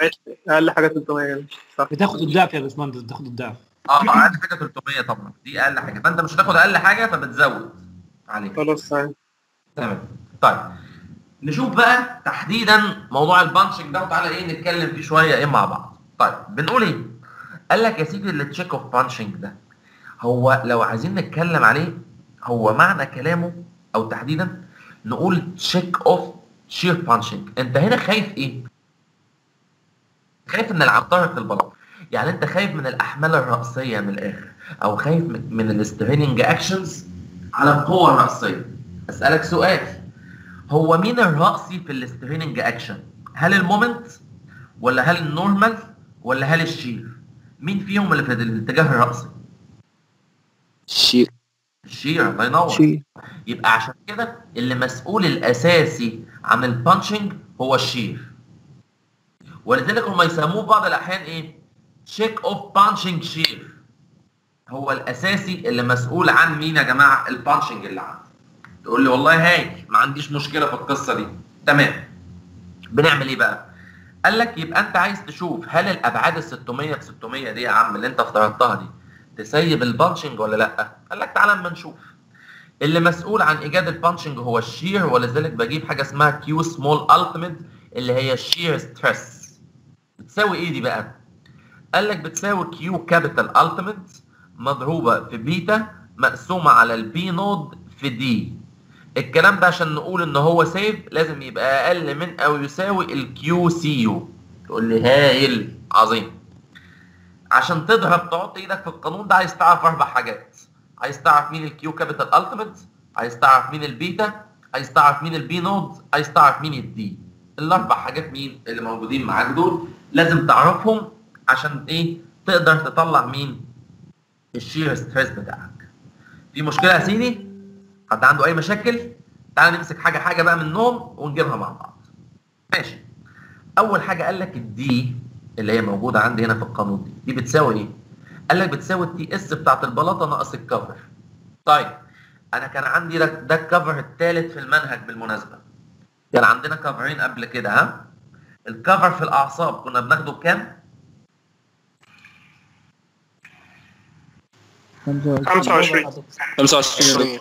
أقل حاجة 300 صح. بتاخد الضعف يا باشمهندس بتاخد الضعف. آه أقل حاجة 300 طبعا. دي أقل حاجة. فأنت مش هتاخد أقل حاجة فبتزود. عليك. خلاص تمام. تمام. طيب. نشوف بقى تحديدا موضوع ال punching ده وتعالى إيه نتكلم فيه شوية إيه مع بعض. طيب بنقول إيه؟ قال لك يا سيدي ال check of punching ده هو لو عايزين نتكلم عليه هو معنى كلامه أو تحديدا نقول check of shear punching أنت هنا خايف إيه؟ خايف ان العمود طارق البلاط. يعني أنت خايف من الأحمال الرأسية من الآخر أو خايف من, ال straining actions على القوة الرأسية. أسألك سؤال. هو مين الرأسي في ال straining action هل ال moment ولا هل ال normal ولا هل ال shear؟ مين فيهم اللي في الاتجاه الرأسي؟ ال shear ال shear الله ينور. يبقى عشان كده اللي مسؤول الأساسي عن ال punching هو ال shear ولذلك هم يسموه بعض الأحيان إيه؟ check of punching shear هو الأساسي اللي مسؤول عن مين يا جماعة؟ ال punching اللي عندي. تقول لي والله هايل ما عنديش مشكلة في القصة دي. تمام. بنعمل إيه بقى؟ قال لك يبقى أنت عايز تشوف هل الأبعاد ال 600 ب 600 دي يا عم اللي أنت افترضتها دي تسيف ال punching ولا لأ؟ قال لك تعالى اما نشوف. اللي مسؤول عن إيجاد ال punching هو ال shear ولذلك بجيب حاجة اسمها q small ultimate اللي هي ال shear stress بتساوي إيه دي بقى؟ قال لك بتساوي Q capital ultimate مضروبة في بيتا مقسومة على ال b node في d الكلام ده عشان نقول إن هو safe لازم يبقى أقل من أو يساوي ال qcu تقول لي هايل عظيم. عشان تضرب تحط إيدك في القانون ده عايز تعرف أربع حاجات. عايز تعرف مين ال Q capital ultimate عايز تعرف مين البيتا عايز تعرف مين ال b node عايز تعرف مين ال d. الأربع حاجات مين اللي موجودين معاك دول لازم تعرفهم عشان إيه؟ تقدر تطلع مين؟ ال shear stress بتاعك. في مشكلة يا سيدي؟ حد عنده أي مشاكل؟ تعال نمسك حاجة حاجة بقى منهم ونجيبها مع بعض. ماشي. أول حاجة قال لك ال d اللي هي موجودة عندي هنا في القانون دي. دي بتساوي إيه؟ قال لك بتساوي ال ts بتاعت البلاطة ناقص ال cover. طيب أنا كان عندي ده, ده ال cover الثالث في المنهج بالمناسبة. كان عندنا cover ين قبل كده ها؟ ال cover في الأعصاب كنا بناخده بكام؟ 25 25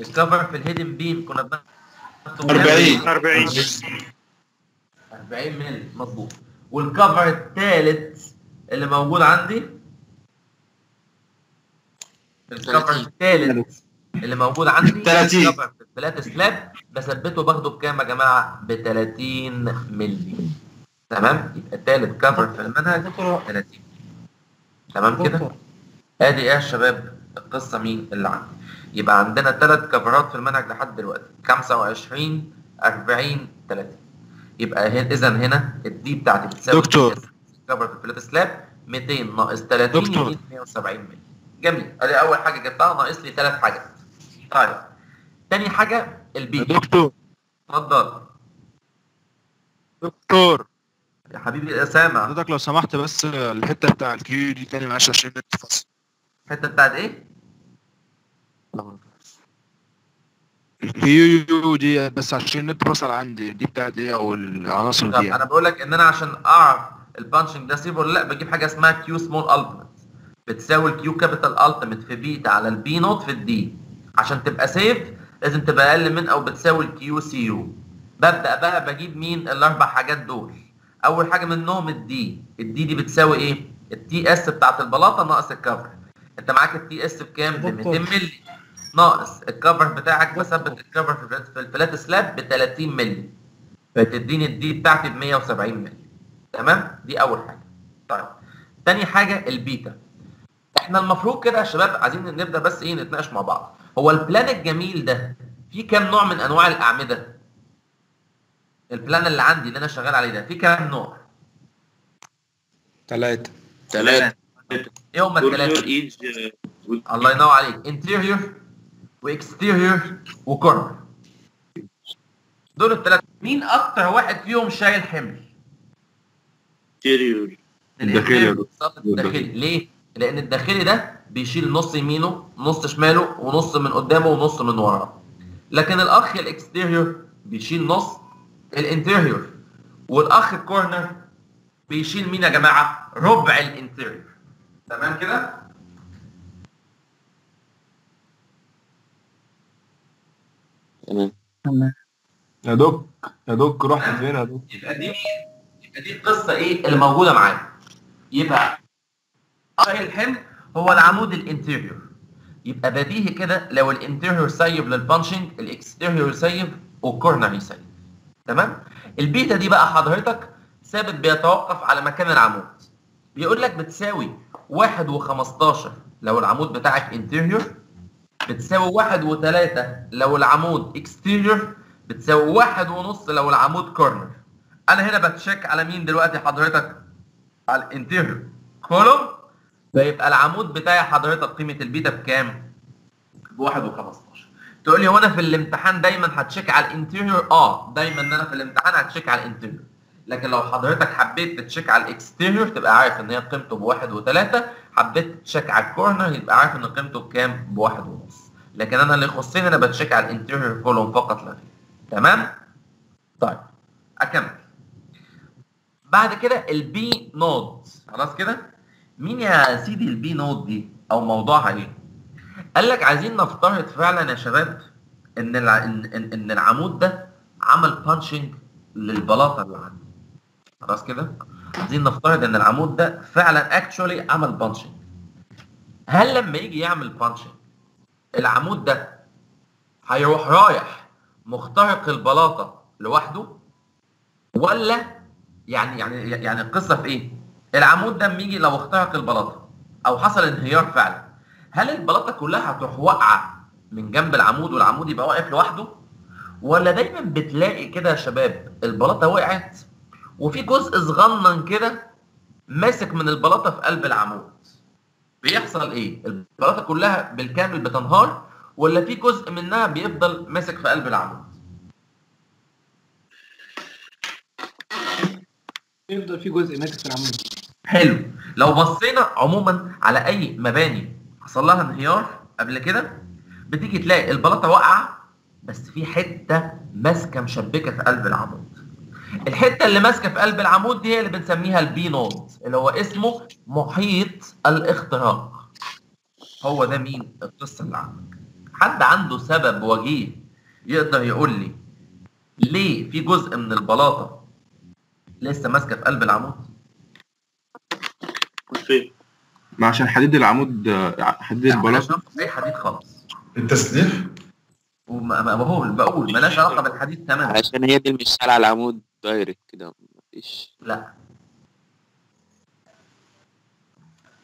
الكفر في الهيدن بيم كنا بناخده 40 40 40 مللي مظبوط والكفر الثالث اللي موجود عندي الكفر الثالث اللي موجود عندي <laughs> 30. الكفر في الثلاث سلاب بثبته باخده بكام يا جماعة؟ ب 30 مللي تمام؟ يبقى الثالث كفر في المنهج 30 تمام كده؟ ادي إيه يا شباب القصة مين اللي عندي؟ يبقى عندنا ثلاث cover ات في المنهج لحد دلوقتي 25 40 30 يبقى اذا هنا ال d بتاعتي بتساوي دكتور. cover في ال flat slab 200 ناقص 30 دكتور. يديني 170 مللي. جميل. أدي أول حاجة جبتها ناقص لي ثلاث حاجات. طيب. تاني حاجة ال b. دكتور. اتفضل. دكتور. يا حبيبي يا سامع حضرتك لو سمحت بس الحتة بتاع ال q دي تاني معلش عشان الحتة بتاعت إيه؟ ال q دي بس عشان النت فصل عندي دي بتاعت إيه أو العناصر دي. أنا بقول لك إن أنا عشان أعرف ال punching ده safe ولا لأ بجيب حاجة اسمها q small ultimate بتساوي ال Q capital ultimate في بيتا على ال b node في ال d عشان تبقى safe لازم تبقى أقل من أو بتساوي ال qcu ببدأ بقى بجيب مين؟ الأربع حاجات دول. أول حاجة منهم ال d ال d دي بتساوي إيه؟ ال ts بتاعت البلاطة ناقص ال cover أنت معاك ال ts بكام؟ ب 200 مللي. ناقص. ال cover بتاعك بثبت ال cover في ال flat- في slab ب 30 مللي. فتديني ال d بتاعتي ب 170 مللي. تمام؟ دي أول حاجة. طيب. تاني حاجة البيتا. إحنا المفروض كده يا شباب عايزين نبدأ بس إيه نتناقش مع بعض. هو ال plan الجميل ده فيه كام نوع من أنواع الأعمدة؟ ال plan اللي عندي اللي أنا شغال عليه ده فيه كام نوع؟ ثلاثة ثلاثة إيه هم الثلاثه الله ينور عليك. interior و exterior و corner دول الثلاثه مين أكتر واحد فيهم شايل حمل؟ interior الداخلي. بالظبط الداخلي. ليه؟ لأن الداخلي ده بيشيل نص يمينه نص شماله ونص من قدامه ونص من وراه. لكن الأخ ال exterior بيشيل نص ال interior والأخ ال corner بيشيل مين يا جماعة؟ ربع ال interior. تمام كده؟ تمام. يا doc يا doc رحت فين يا doc؟ يبقى دي يبقى دي القصة إيه اللي موجودة معانا؟ يبقى شايل الحمل هو العمود ال interior. يبقى بديهي كده لو الإنتيريور سيب للبانشنج الإكستيريور يسيب والكورنر يسيب. تمام؟ البيتا دي بقى حضرتك ثابت بيتوقف على مكان العمود. بيقول لك بتساوي واحد وخمستاشر لو العمود بتاعك interior بتساوي واحد وتلاتة لو العمود exterior بتساوي واحد ونص لو العمود corner أنا هنا ب check على مين دلوقتي حضرتك؟ على ال interior. column؟ فيبقى العمود بتاعي حضرتك قيمة البيتا بكام؟ بواحد وخمستاشر. تقول لي هو أنا في الامتحان دايما ه check على ال interior؟ آه دايما إن أنا في الامتحان ه check على ال interior. لكن لو حضرتك حبيت ت check على ال exterior تبقى عارف إن هي قيمته بواحد وثلاثة حبيت check على ال corner يبقى عارف إن قيمته بكام؟ بواحد ونص. لكن أنا اللي يخصني أنا ب check على ال interior column فقط لا غير. تمام؟ طيب أكمل. بعد كده ال b nought خلاص كده؟ مين يا سيدي ال b nought دي؟ أو موضوعها إيه؟ قال لك عايزين نفترض فعلا يا شباب إن الع... ان ان العمود ده عمل punching للبلاطة اللي عندي. خلاص كده؟ عايزين نفترض إن العمود ده فعلا actually عمل punching هل لما يجي يعمل punching العمود ده هيروح رايح مخترق البلاطة لوحده ولا يعني يعني يعني القصة في إيه؟ العمود ده لما يجي لو اخترق البلاطة أو حصل انهيار فعلا هل البلاطة كلها هتروح واقعة من جنب العمود والعمود يبقى واقف لوحده؟ ولا دايما بتلاقي كده يا شباب البلاطة وقعت وفي جزء صغنن كده ماسك من البلاطة في قلب العمود بيحصل إيه؟ البلاطة كلها بالكامل بتنهار ولا في جزء منها بيفضل ماسك في قلب العمود؟ يفضل في جزء ماسك في العمود حلو لو بصينا عموما على أي مباني حصل لها انهيار قبل كده بتيجي تلاقي البلاطة واقعة بس في حتة ماسكة مشبكة في قلب العمود الحتة اللي ماسكة في قلب العمود دي هي اللي بنسميها ال b nought اللي هو اسمه محيط الاختراق. هو ده مين؟ القصة اللي عندك. حد عنده سبب وجيه يقدر يقول لي ليه في جزء من البلاطة لسه ماسكة في قلب العمود؟ فين؟ ما عشان حديد العمود حديد البلاطة. اي حديد خالص التسليح وما ما بقول بقول مالهاش علاقة بالحديد تماما. علشان هي دي المثال على العمود. دايركت كده مفيش. لا.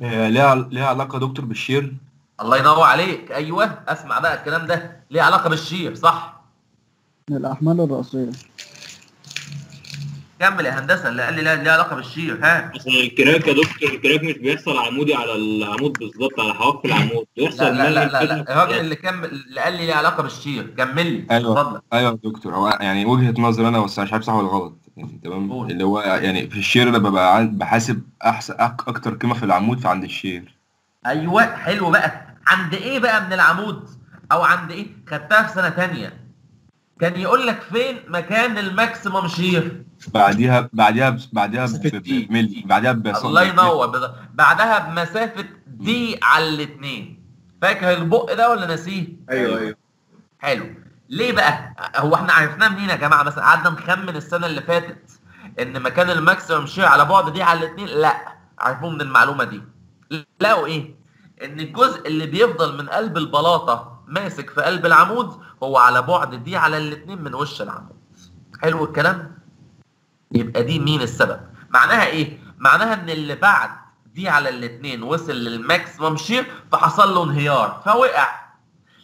آه، ليها ليها علاقة دكتور بال shear؟ الله ينور عليك. أيوه أسمع بقى الكلام ده. ليه علاقة بال shear صح؟ من الأحمال الرأسية. كمل يا هندسة اللي قال لي لا ليه علاقة بال shear ها. عشان ال crack يا دكتور ال crack مش بيحصل عمودي على العمود بالظبط على حواف العمود. بيحصل لا لا لا لا, لا. الراجل اللي كمل اللي قال لي ليه علاقة بال shear كمل لي أيوه. اتفضل. أيوه يا دكتور. هو يعني وجهة نظر أنا بس مش عارف صح ولا غلط. يعني تمام؟ اللي هو يعني في ال shear أنا ببقى بحاسب احسن أك- أكتر قيمة في العمود فعند ال shear. أيوه حلو بقى. عند إيه بقى من العمود؟ أو عند إيه؟ خدتها في سنة تانية. كان يقول لك فين مكان ال maximum shear؟ بعديها بعديها بعديها بملي بعديها بص- الله ينور. بالظبط. بعدها بمسافة d على الاثنين فاكر البق ده ولا ناسيه أيوه أيوه. حلو. ليه بقى؟ هو إحنا عرفناه منين يا جماعة؟ مثلا قعدنا نخمن السنة اللي فاتت إن مكان ال maximum shear على بعد d على الاثنين لا عرفوه من المعلومة دي. لقوا إيه؟ إن الجزء اللي بيفضل من قلب البلاطة ماسك في قلب العمود هو على بعد d على الاثنين من وش العمود. حلو الكلام؟ يبقى دي مين السبب؟ معناها إيه؟ معناها إن اللي بعد d على الاثنين وصل لل maximum shear فحصل له انهيار فوقع.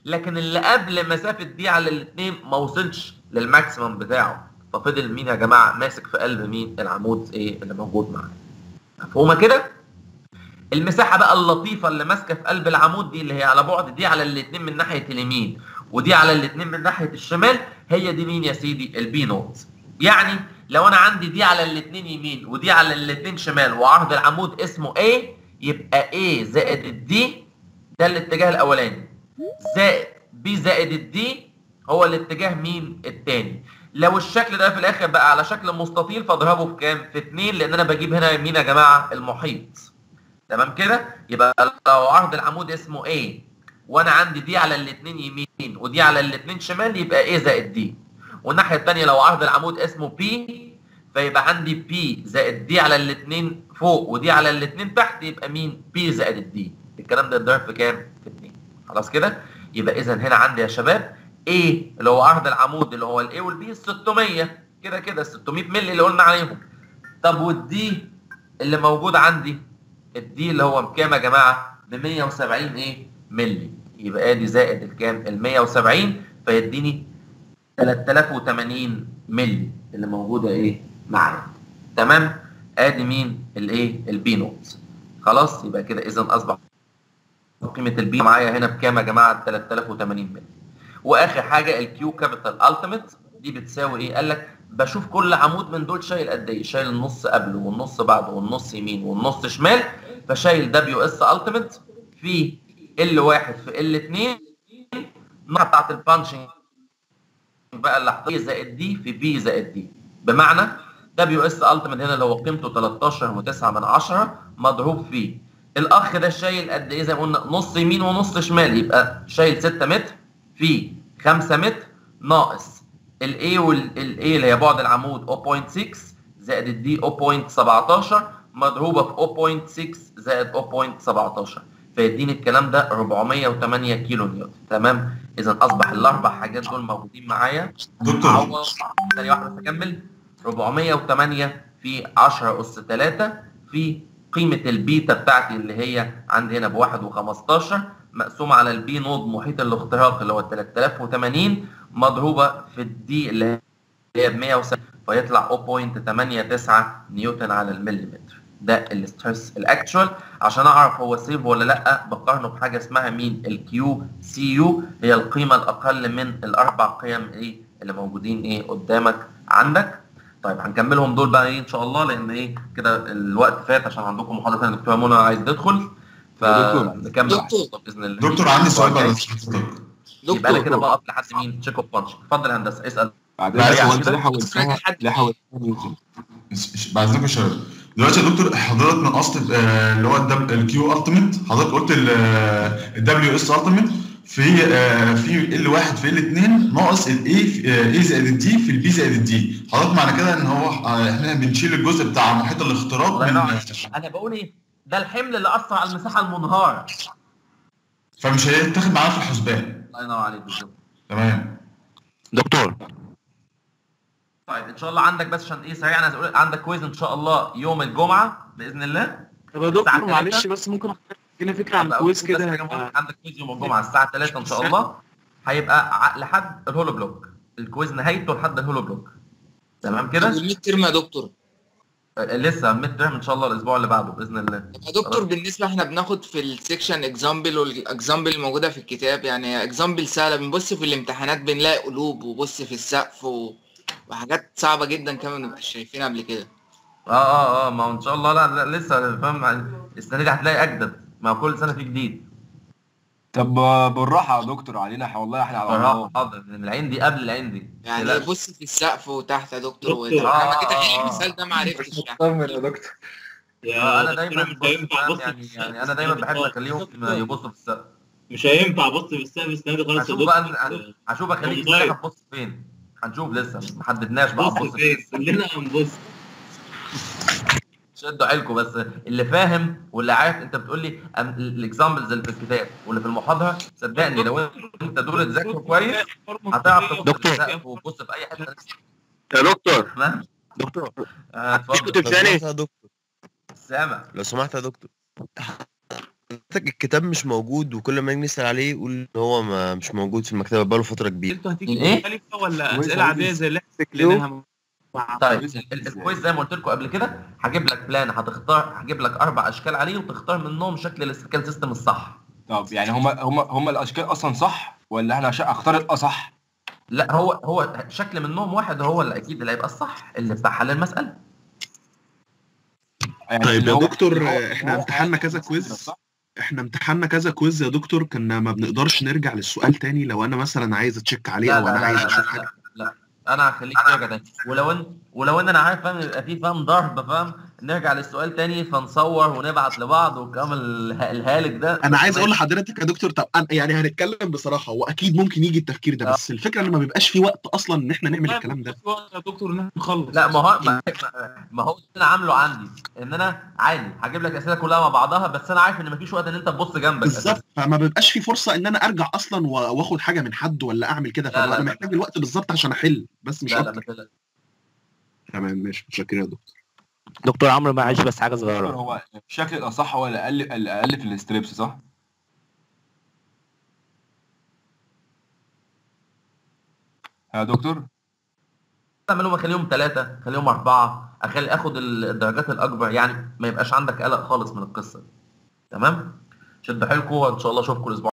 لكن اللي قبل مسافة d على الاثنين ما وصلش لل maximum بتاعه. ففضل مين يا جماعة؟ ماسك في قلب مين؟ العمود إيه اللي موجود معانا مفهومة كده؟ المساحة بقى اللطيفة اللي ماسكة في قلب العمود دي اللي هي على بعد d على الاثنين من ناحية اليمين و d على الاثنين من ناحية الشمال هي دي مين يا سيدي؟ ال b nought. يعني لو أنا عندي d على الاثنين يمين و d على الاثنين شمال وعرض العمود اسمه A يبقى A زائد ال d ده الاتجاه الأولاني. زائد B زائد ال d هو الاتجاه مين الثاني لو الشكل ده في الآخر بقى على شكل مستطيل فاضربه في كام؟ في 2 لأن أنا بجيب هنا مين يا جماعة المحيط. تمام كده؟ يبقى لو عرض العمود اسمه A وأنا عندي d على الاثنين يمين و d على الاثنين شمال يبقى A زائد d والناحية الثانية لو عرض العمود اسمه B فيبقى عندي B زائد d على الاثنين فوق و d على الاثنين تحت يبقى مين؟ B زائد ال d الكلام ده اتضرب في كام؟ في 2 خلاص كده؟ يبقى إذا هنا عندي يا شباب A اللي هو عرض العمود اللي هو ال A وال B 600 كده كده 600 مللي اللي قلنا عليهم. طب وال d اللي موجود عندي؟ ال d اللي هو بكام يا جماعة؟ ب 170 إيه؟ مللي. يبقى آدي زائد الكام؟ ال 170 فيديني 3080 مللي اللي موجودة إيه؟ معايا تمام؟ آدي مين؟ الإيه؟ ال b naught خلاص؟ يبقى كده اذا أصبح قيمة ال b معايا هنا بكام يا جماعة؟ 3080 مللي وآخر حاجة ال Q capital ultimate دي بتساوي إيه؟ قال لك بشوف كل عمود من دول شايل قد إيه؟ شايل النص قبله والنص بعده والنص يمين والنص شمال فشايل W s ultimate في L واحد في L 2 النقطة بتاعت ال punching بقى هحطها زائد d في b زائد d. بمعنى W s ultimate هنا اللي هو قيمته 13 و9 من 10 مضروب في الأخ ده شايل قد إيه؟ زي ما قلنا نص يمين ونص شمال يبقى شايل 6 متر في 5 متر ناقص ال a وال a اللي هي بعد العمود 0.6 زائد ال d 0.17 مضروبة في 0.6 زائد 0.17 فيديني الكلام ده 408 كيلو نيوتن. تمام؟ اذا أصبح الأربع حاجات دول موجودين معايا. دكتور. ثانية واحدة بس اكمل 408 في 10 أس 3 في قيمة البيتا بتاعتي اللي هي عندي هنا بواحد و15 مقسوم على ال b naught محيط الاختراق اللي هو 3080 مضروبة في ال d اللي هي ب 170 فيطلع 0.89 نيوتن على المليمتر. ده ال stress ال actual عشان أعرف هو safe ولا لأ بقارنه بحاجة اسمها مين ال q cu هي القيمة الأقل من الأربع قيم إيه اللي موجودين إيه قدامك عندك. طيب هنكملهم دول بقى إيه إن شاء الله لأن إيه كده الوقت فات عشان عندكم محاضرة ثانية دكتوره منى عايز تدخل فنكمل دكتور. بإذن الله. دكتور عندي سؤال بعد يبقى أنا كده بقف لحد مين؟ check of punch اتفضل يا هندسة اسأل. حولتها نيوتن؟ بعد اذنكم يا شباب دلوقتي يا دكتور حضرتك نقصت آه، اللي هو ال Q ultimate حضرتك قلت ال W s ultimate في آه، في L واحد في L 2 ناقص ال a a زائد ال d في ال b زائد ال d حضرتك معنى كده إن هو آه، إحنا بنشيل الجزء بتاع محيط الاختراق من. أنا بقول إيه؟ ده الحمل اللي أثر على المساحة المنهارة. فمش هيتاخد معانا في الحسبان. الله ينور عليك بالظبط تمام. دكتور طيب إن شاء الله عندك بس عشان إيه سريع أنا أقول عندك quiz إن شاء الله يوم الجمعة بإذن الله. طب يا دكتور معلش بس ممكن أدينا فكرة عن ال quiz كده. عندك quiz يوم الجمعة الساعة 3 إن شاء الله. هيبقى لحد ال hollow block ال quiz نهايته لحد ال hollow block تمام كده؟ وال mid term يا دكتور؟ آه، لسه ال mid term إن شاء الله الأسبوع اللي بعده بإذن الله. يا دكتور بالنسبة إحنا بناخد في ال section example وال example الموجودة في الكتاب يعني example سهلة. بنبص في الامتحانات بنلاقي قلوب وبص في السقف و... وحاجات صعبة جدا كمان ما شايفينها قبل كده. آه آه آه ما هو إن شاء الله لا, لا لسه فاهم السنة دي هتلاقي أجدد ما هو كل سنة في جديد. طب آه، بالراحة يا دكتور علينا والله إحنا على الله. حاضر. من العين دي قبل العين دي يعني لا. بص في السقف وتحت يا دكتور دكتور. آه، أنا كده آه، حل آه. المثال ده ما عرفتش يعني. يا دكتور. آه، أنا دايما بص فاهم يعني يعني أنا دايما بحب أخليهم يبصوا في السقف. مش هينفع أبص في السقف السنة دي خالص يا هشوف بقى دكتور. هشوف أخليك والله. السنة هتبص فين. هنشوف لسه ما حددناش بقى. بص كلنا هنبص. شدوا عيلكم بس. اللي فاهم واللي عارف انت بتقول لي الاكزامبلز اللي في الكتاب واللي في المحاضرة صدقني لو انت دول تذاكروا كويس هتعرف تبص وتبص في أي حتة. يا دكتور. تمام؟ دكتور. آه، اتفضل. يا دكتور. سامع. لو سمحت يا دكتور. الكتاب مش موجود وكل ما نيجي نسأل عليه يقول إن هو ما مش موجود في المكتبة بقاله فترة كبيرة. أنتوا هتيجي إيه؟ مختلفه ولا كويس أسئلة. عادية زي اللي إحنا سجلناها طيب ال- ال quiz زي ما قلت لكم قبل كده هجيب لك plan هتختار هجيب لك أربع أشكال عليه وتختار منهم شكل ال statical system الصح. طب يعني هما هما هما الأشكال أصلا صح ولا عشان أختار الأصح؟ لا هو هو شكل منهم واحد هو اللي أكيد اللي هيبقى الصح اللي بتاع حل المسألة. طيب يا دكتور إحنا امتحنا كذا quiz إحنا امتحنا كذا quiz يا دكتور كنا ما بنقدرش نرجع للسؤال تاني لو أنا مثلا عايز أ check عليه أو أنا لا عايز أشوف لا, حاجة. لا, لا. أنا هخليك ترجع تاني. ولو إن ولو إن أنا عارف فاهم؟ يبقى في فاهم ضرب فاهم؟ نرجع للسؤال تاني فنصور ونبعت لبعض والكلام اله- الهالك ده. أنا عايز أقول لحضرتك يا دكتور طب أنا يعني هنتكلم بصراحة واكيد ممكن يجي التفكير ده بس الفكرة إن ما بيبقاش في وقت أصلا إن إحنا نعمل الكلام ده. يا دكتور إن إحنا نخلص. لا ما هو ما, ما هو أنا عامله عندي إن أنا عادي هجيب لك أسئلة كلها مع بعضها بس أنا عارف إن مفيش وقت إن أنت تبص جنبك بالظبط فما بيبقاش في فرصة إن أنا أرجع أصلا وآخد حاجة من حد ولا أعمل كده فأنا. محتاج الوقت بالظبط عشان أحل بس مش لا لا أكتر. تمام ماشي متشكر يا دكتور. دكتور عمرو معلش بس حاجة صغيرة هو الشكل الاصح هو الاقل الاقل في الستريبس صح؟ يا دكتور اعملهم أخليهم ثلاثة خليهم أربعة أخلي آخد الدرجات الأكبر يعني ما يبقاش عندك قلق خالص من القصة دي تمام؟ شدوا حيلكم وإن شاء الله أشوفكم الأسبوع